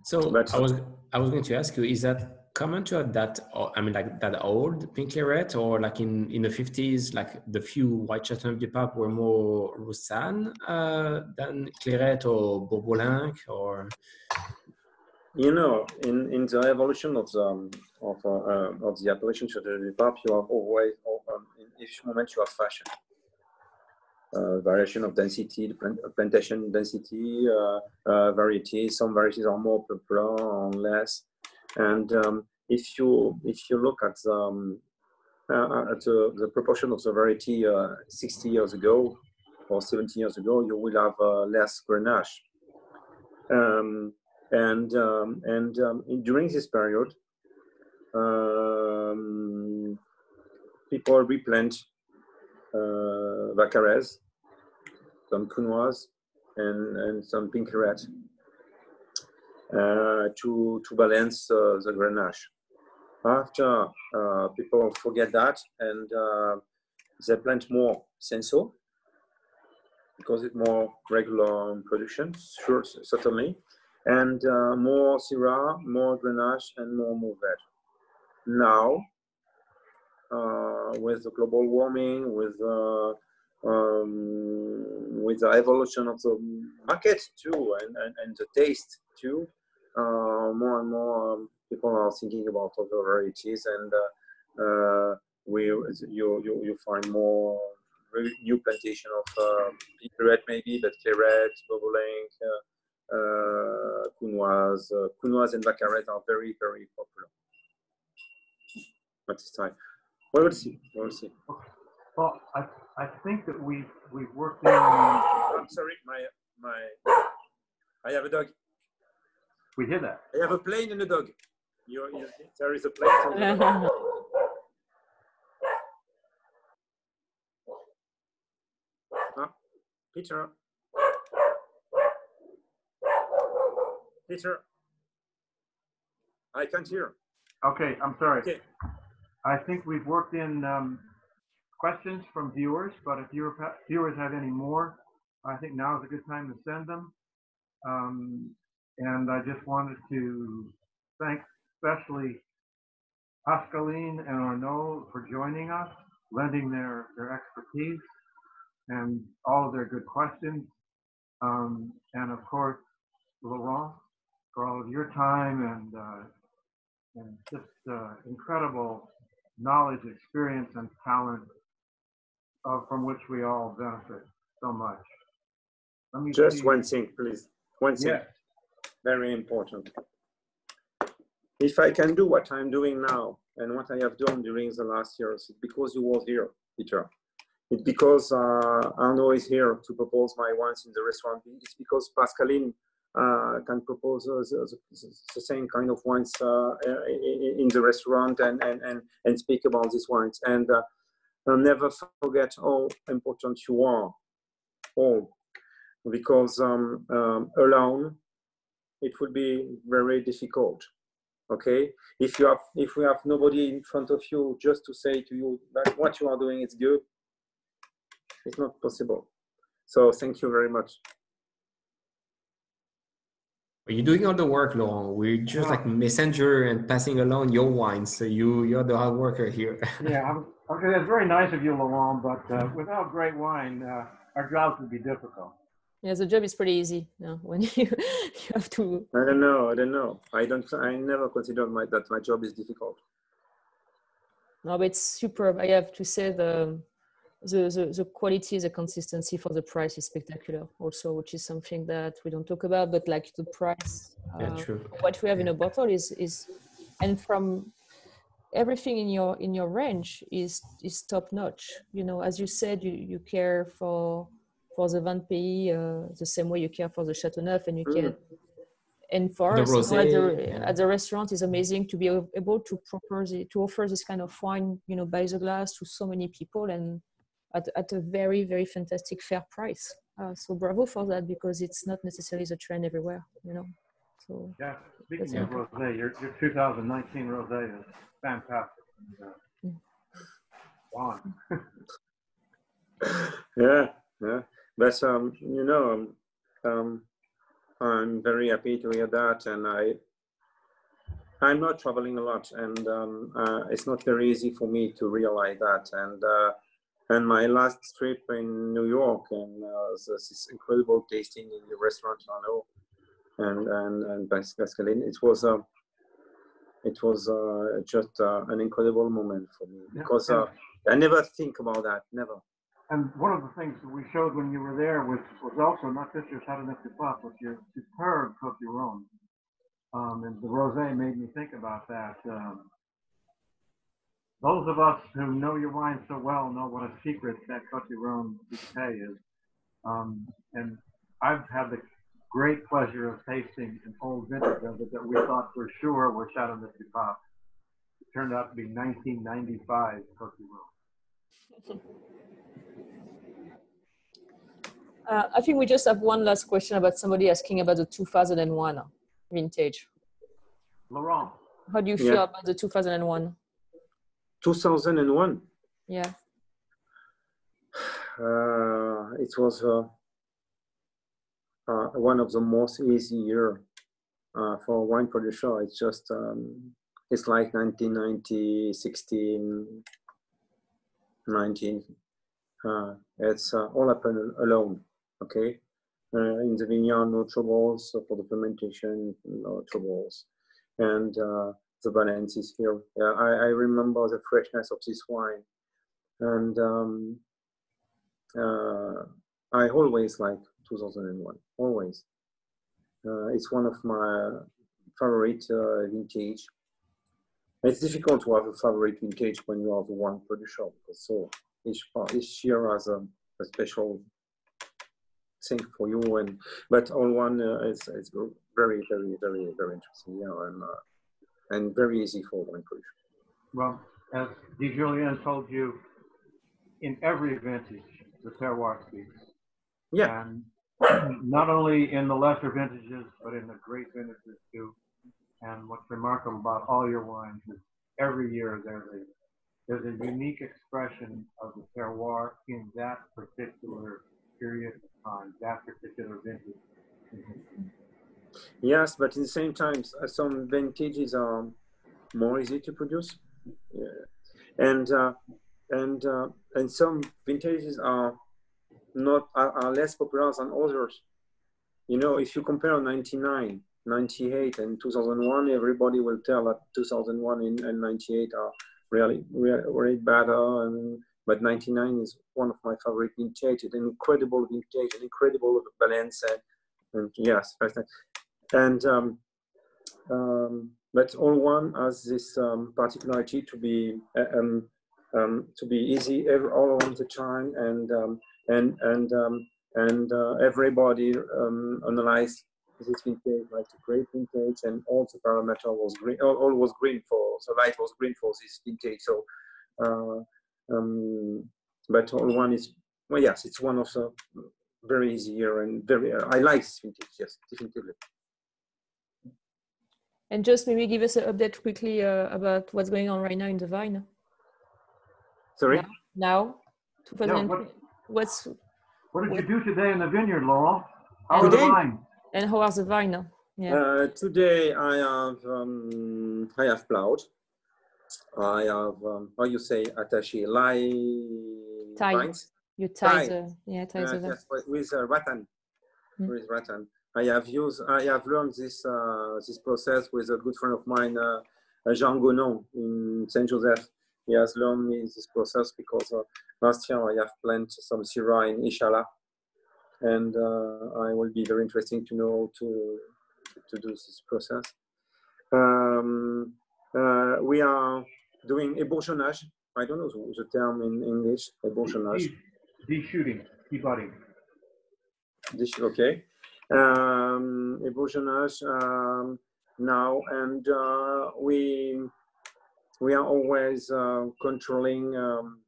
So but, I was I was going to ask you: Is that common to have that i mean like that old pink Clairette or like in in the 50s like the few white chateauneuf du pape were more roussanne uh, than Clairette or Bourboulenc or you know in in the evolution of the um, of uh, uh, of the appellation chateauneuf du pape you have always um, in each moment you have fashion uh, variation of density, plantation density, uh, uh, varieties. Some varieties are more popular or less. And um, if you if you look at um, uh, at the, the, proportion of the variety uh, 60 years ago or 70 years ago, you will have uh, less Grenache. Um, and um, and um, in, during this period, um, people replant uh, Vaccarèse, some Counoise, and, and some Pink uh, to, to balance uh, the Grenache. After uh, people forget that and uh, they plant more Cinsault because it's more regular production, sure, certainly, and uh, more Syrah, more Grenache, and more Mourvedre. Now, uh, with the global warming, with uh, um, with the evolution of the market too, and, and, and the taste too, uh, more and more um, people are thinking about other varieties, and uh, uh, we you, you you find more new plantation of uh, Clairette maybe, but Clairette, Beaujolais, uh, uh, Counoise, uh, and Vaccarèse are very very popular at this time. We will see. We will see. Well, I, I think that we we've worked in. I'm sorry, my my. I have a dog. We hear that. I have a plane and a dog. You, you there is a plane. huh? Peter. Peter. I can't hear. Okay, I'm sorry. Okay. I think we've worked in um, questions from viewers, but if your viewers have any more, I think now is a good time to send them. Um, and I just wanted to thank especially Pascaline and Arnaud for joining us, lending their, their expertise and all of their good questions. Um, and of course, Laurent, for all of your time and, uh, and just uh, incredible knowledge, experience, and talent uh, from which we all benefit so much. Let me Just see. one thing, please. One thing. Yeah. Very important. If I can do what I'm doing now and what I have done during the last years, it's because you were here, Peter. It's because uh, Arnaud is here to propose my wines in the restaurant. It's because Pascaline uh, can propose uh, the, the, the, same kind of wines uh, in the restaurant and, and, and, and speak about these wines. And uh, I'll never forget how important you are, all, because um, um, alone it would be very difficult. Okay, if you have if we have nobody in front of you just to say to you that what you are doing is good, it's not possible. So thank you very much. You're doing all the work, Laurent. We're just like messenger and passing along your wine. So you you're the hard worker here. yeah, I'm, okay. That's very nice of you, Laurent. But uh, without great wine, uh, our jobs would be difficult. Yeah, the job is pretty easy. You when you, you have to. I don't know. I don't know. I don't. I never considered my that my job is difficult. No, but it's superb. I have to say the the, the, the quality, the consistency for the price is spectacular also, which is something that we don't talk about, but like the price, yeah, uh, true. what we have in a bottle is, is, and from everything in your, in your range is, is top notch. You know, as you said, you, you care for, for the Vin Pays uh, the same way you care for the Chateauneuf and you mm. can, and for the us rosé, at, the, yeah. at the restaurant is amazing to be able to propose to offer this kind of wine you know by the glass to so many people and at, at a very, very fantastic fair price. Uh, so bravo for that because it's not necessarily the trend everywhere, you know. So yeah, speaking of rosé, your, your 2019 rosé is fantastic. Uh, mm. yeah, yeah. But um, you know, um, um, I'm very happy to hear that, and I I'm not traveling a lot, and um, uh, it's not very easy for me to realize that. And uh, and my last trip in New York and uh, this incredible tasting in the restaurant Arnaud and and and Pascaline. It was uh, it was uh, just uh, an incredible moment for me because uh, I never think about that, never. And one of the things that we showed when you were there was was also not just your Chateauneuf du Pape, but your superb Cote du. Um, and the rosé made me think about that. Um, those of us who know your wine so well know what a secret that Cote du bouquet is. Um, and I've had the great pleasure of tasting an old vintage of it that we thought for sure were was Chateauneuf du Pape. It turned out to be 1995 Cote du. Uh, I think we just have one last question about somebody asking about the 2001 vintage. Laurent. How do you feel Yeah. about the 2001? 2001. Yeah. Uh, it was uh, uh, one of the most easy year uh, for wine producer. It's just um, it's like 1990, 16, 19. Uh, it's uh, all happened alone. Okay, uh, in the vineyard, no troubles for the fermentation, no troubles, and uh, the balance is here. Yeah, I, I remember the freshness of this wine, and um, uh, I always like 2001. Always, uh, it's one of my favorite uh, vintage. It's difficult to have a favorite vintage when you have one producer because so each each year has a, a special thing for you. And but all one uh, is is very very very very interesting. Yeah, and uh, and very easy for one producer. Well, as Guy Jullien told you, in every vintage, the terroir speaks. Yeah. And not only in the lesser vintages, but in the great vintages too. And what's remarkable about all your wines is every year there's a there's a unique expression of the terroir in that particular period time, that particular vintage. Yes, but at the same time, uh, some vintages are more easy to produce, yeah. and uh, and uh, and some vintages are not are, are less popular than others. You know, if you compare 99, 98, and 2001, everybody will tell that 2001 and, and 98 are really really, really better, and but 99 is one of my favorite vintage, an incredible vintage, an incredible balance, and, yes, and um, um, but all one has this um, particularity to be um, um, to be easy every, all around the time and um, and and um, and uh, everybody um, analyzed this vintage like a great vintage and all the parameter was green all, all was green for the light was green for this vintage. So uh, um, but all one is well yes it's one of the very easy year and very I like this vintage yes definitively. And just maybe give us an update quickly uh, about what's going on right now in the vine. Sorry. Yeah. Now, 2000, what- what's What did you do today in the vineyard, Laurent? How are the Today? wines? and how are the vine? Yeah. Uh, today I have um, I have plowed. I have um, how you say attaché lie Tie. vines. you tie tie. the yeah tie Uh, the yes, with, with uh, rattan. Mm. With rattan. I have used I have learned this uh, this process with a good friend of mine, uh, uh, Jean Gonon in Saint Joseph. He has learned me this process because uh, last year I have planted some Syrah in échalas, and uh, I will be very interesting to know to to do this process. Um, uh, we are doing ébourgeonnage. I don't know the, the term in English. Ébourgeonnage. De- De-shooting, de-budding. This okay. Um, ébourgeonnage um, now, and uh, we we are always uh, controlling um,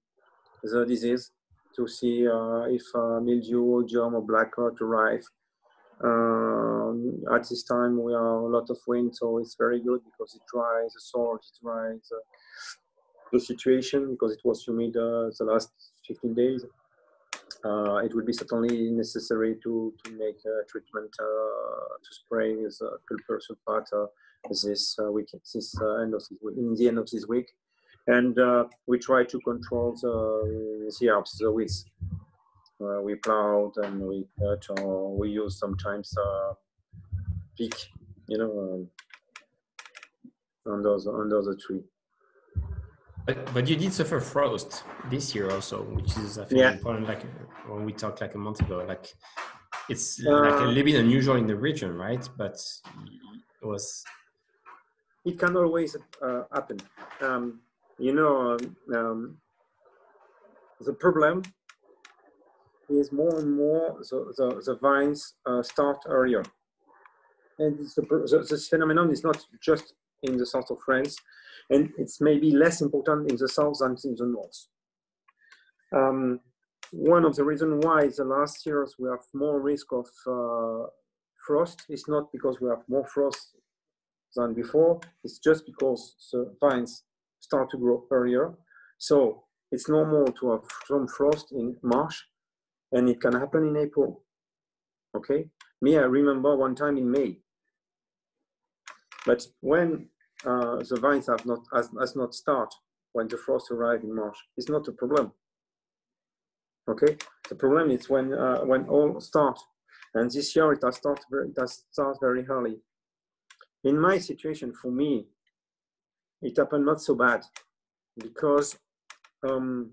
the disease to see uh, if uh, mildew, germ, or black rot arrive. Um, at this time, we are a lot of wind, so it's very good because it dries the soil, it dries uh, the situation because it was humid uh, the last 15 days uh, it would be certainly necessary to, to make a treatment uh, to spray with uh, copper sulfate this uh, week, this uh, end of this week, in the end of this week, and we try to control the, the herbs, the weeds. Uh, we plowed and we cut, or we use sometimes uh, pick, you know, um, under the under the tree. But, but you did suffer frost this year also, which is I think Yeah. important. Like when we talked like a month ago, like it's like a Uh, little bit unusual in the region, right? But it was it can always uh, happen. Um, you know, um, um, the problem is more and more the, the, the vines uh, start earlier. And the, this phenomenon is not just in the south of France, and it's maybe less important in the south than in the north. Um, one of the reasons why the last years we have more risk of uh, frost is not because we have more frost than before. It's just because the vines start to grow earlier. So it's normal to have some frost in March and it can happen in April. Okay. Me, I remember one time in May. But when uh, the vines have not has, has not start when the frost arrive in March, it's not a problem. Okay. The problem is when uh, when all start, and this year it has start very, it has start very early. In my situation, for me, it happened not so bad because um,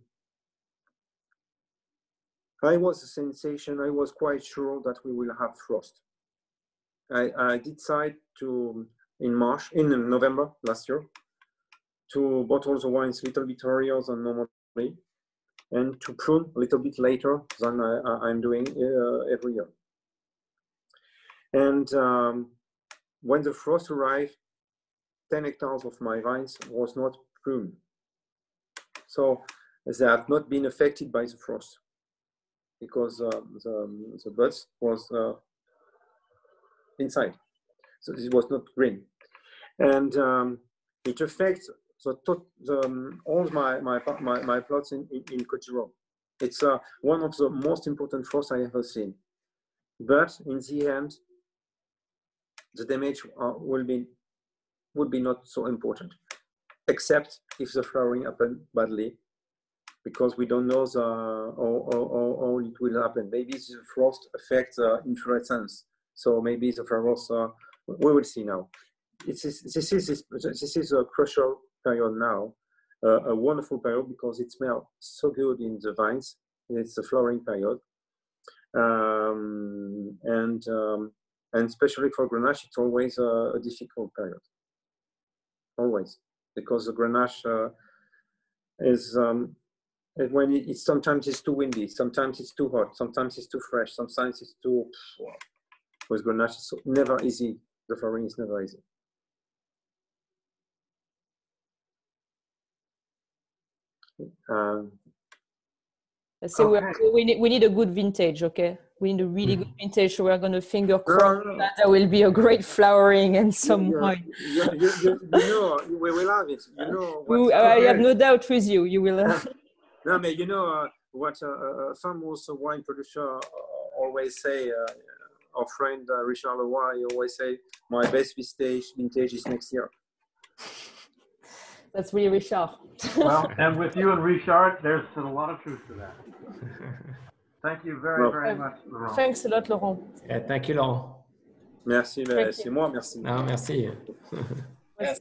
I was a sensation. I was quite sure that we will have frost. I, I decide to in March, in November last year, to bottle the wines a little bit earlier than normally, and to prune a little bit later than I, am doing uh, every year. And um, when the frost arrived, 10 hectares of my vines was not pruned. So they have not been affected by the frost because uh, the, the buds was uh, inside. So this was not green. And um, it affects the, the um, all my, my, my, my plots in, in, in Côte It's uh, one of the most important frosts I ever seen. But in the end, the damage uh, will be would be not so important, except if the flowering happened badly because we don't know the, how, how, how, it will happen. Maybe the frost affects the inflorescence. So maybe the flowers, uh, we will see now. It's, this, is, this is a crucial period now, uh, a wonderful period because it smells so good in the vines. It's a flowering period. Um, and, um, and especially for Grenache, it's always a, a difficult period. Always. Because the Grenache uh, is um, when it, it, sometimes it's too windy, sometimes it's too hot, sometimes it's too fresh, sometimes it's too. With Grenache, it's never easy. The flowering is never easy. Um, so okay. we need we need a good vintage, okay? We need a really good mm-hmm. vintage. So we're going to finger cross no, no. that there will be a great flowering and some you, wine. You, you, you, know, we will have it. You know. I have no doubt with you. You will. no, but you know uh, what uh, a famous wine producer uh, always say. Uh, our friend uh, Richard Leroy always say, "My best vintage vintage is next year." That's really Richard. well, and with you and Richard, there's a lot of truth to that. Thank you very, well, very much, Laurent. Thanks a lot, Laurent. Yeah, thank you, Laurent. Merci, c'est moi, merci. Non, merci. yes.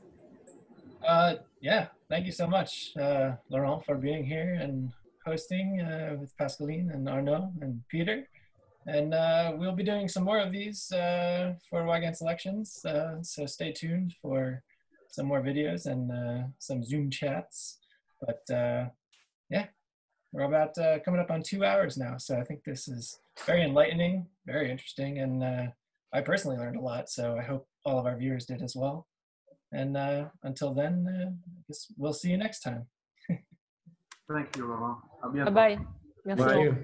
Uh, yeah, thank you so much, uh, Laurent, for being here and hosting uh, with Pascaline and Arnaud and Peter. And uh, we'll be doing some more of these uh, for Weygandt Selections, uh, so stay tuned for some more videos and uh, some Zoom chats. But uh, yeah, we're about coming up on two hours now, so I think this is very enlightening, very interesting, and I personally learned a lot, so I hope all of our viewers did as well. And uh, until then, uh, I guess we'll see you next time. Thank you, Laurent. Bye bye. Merci. Bye.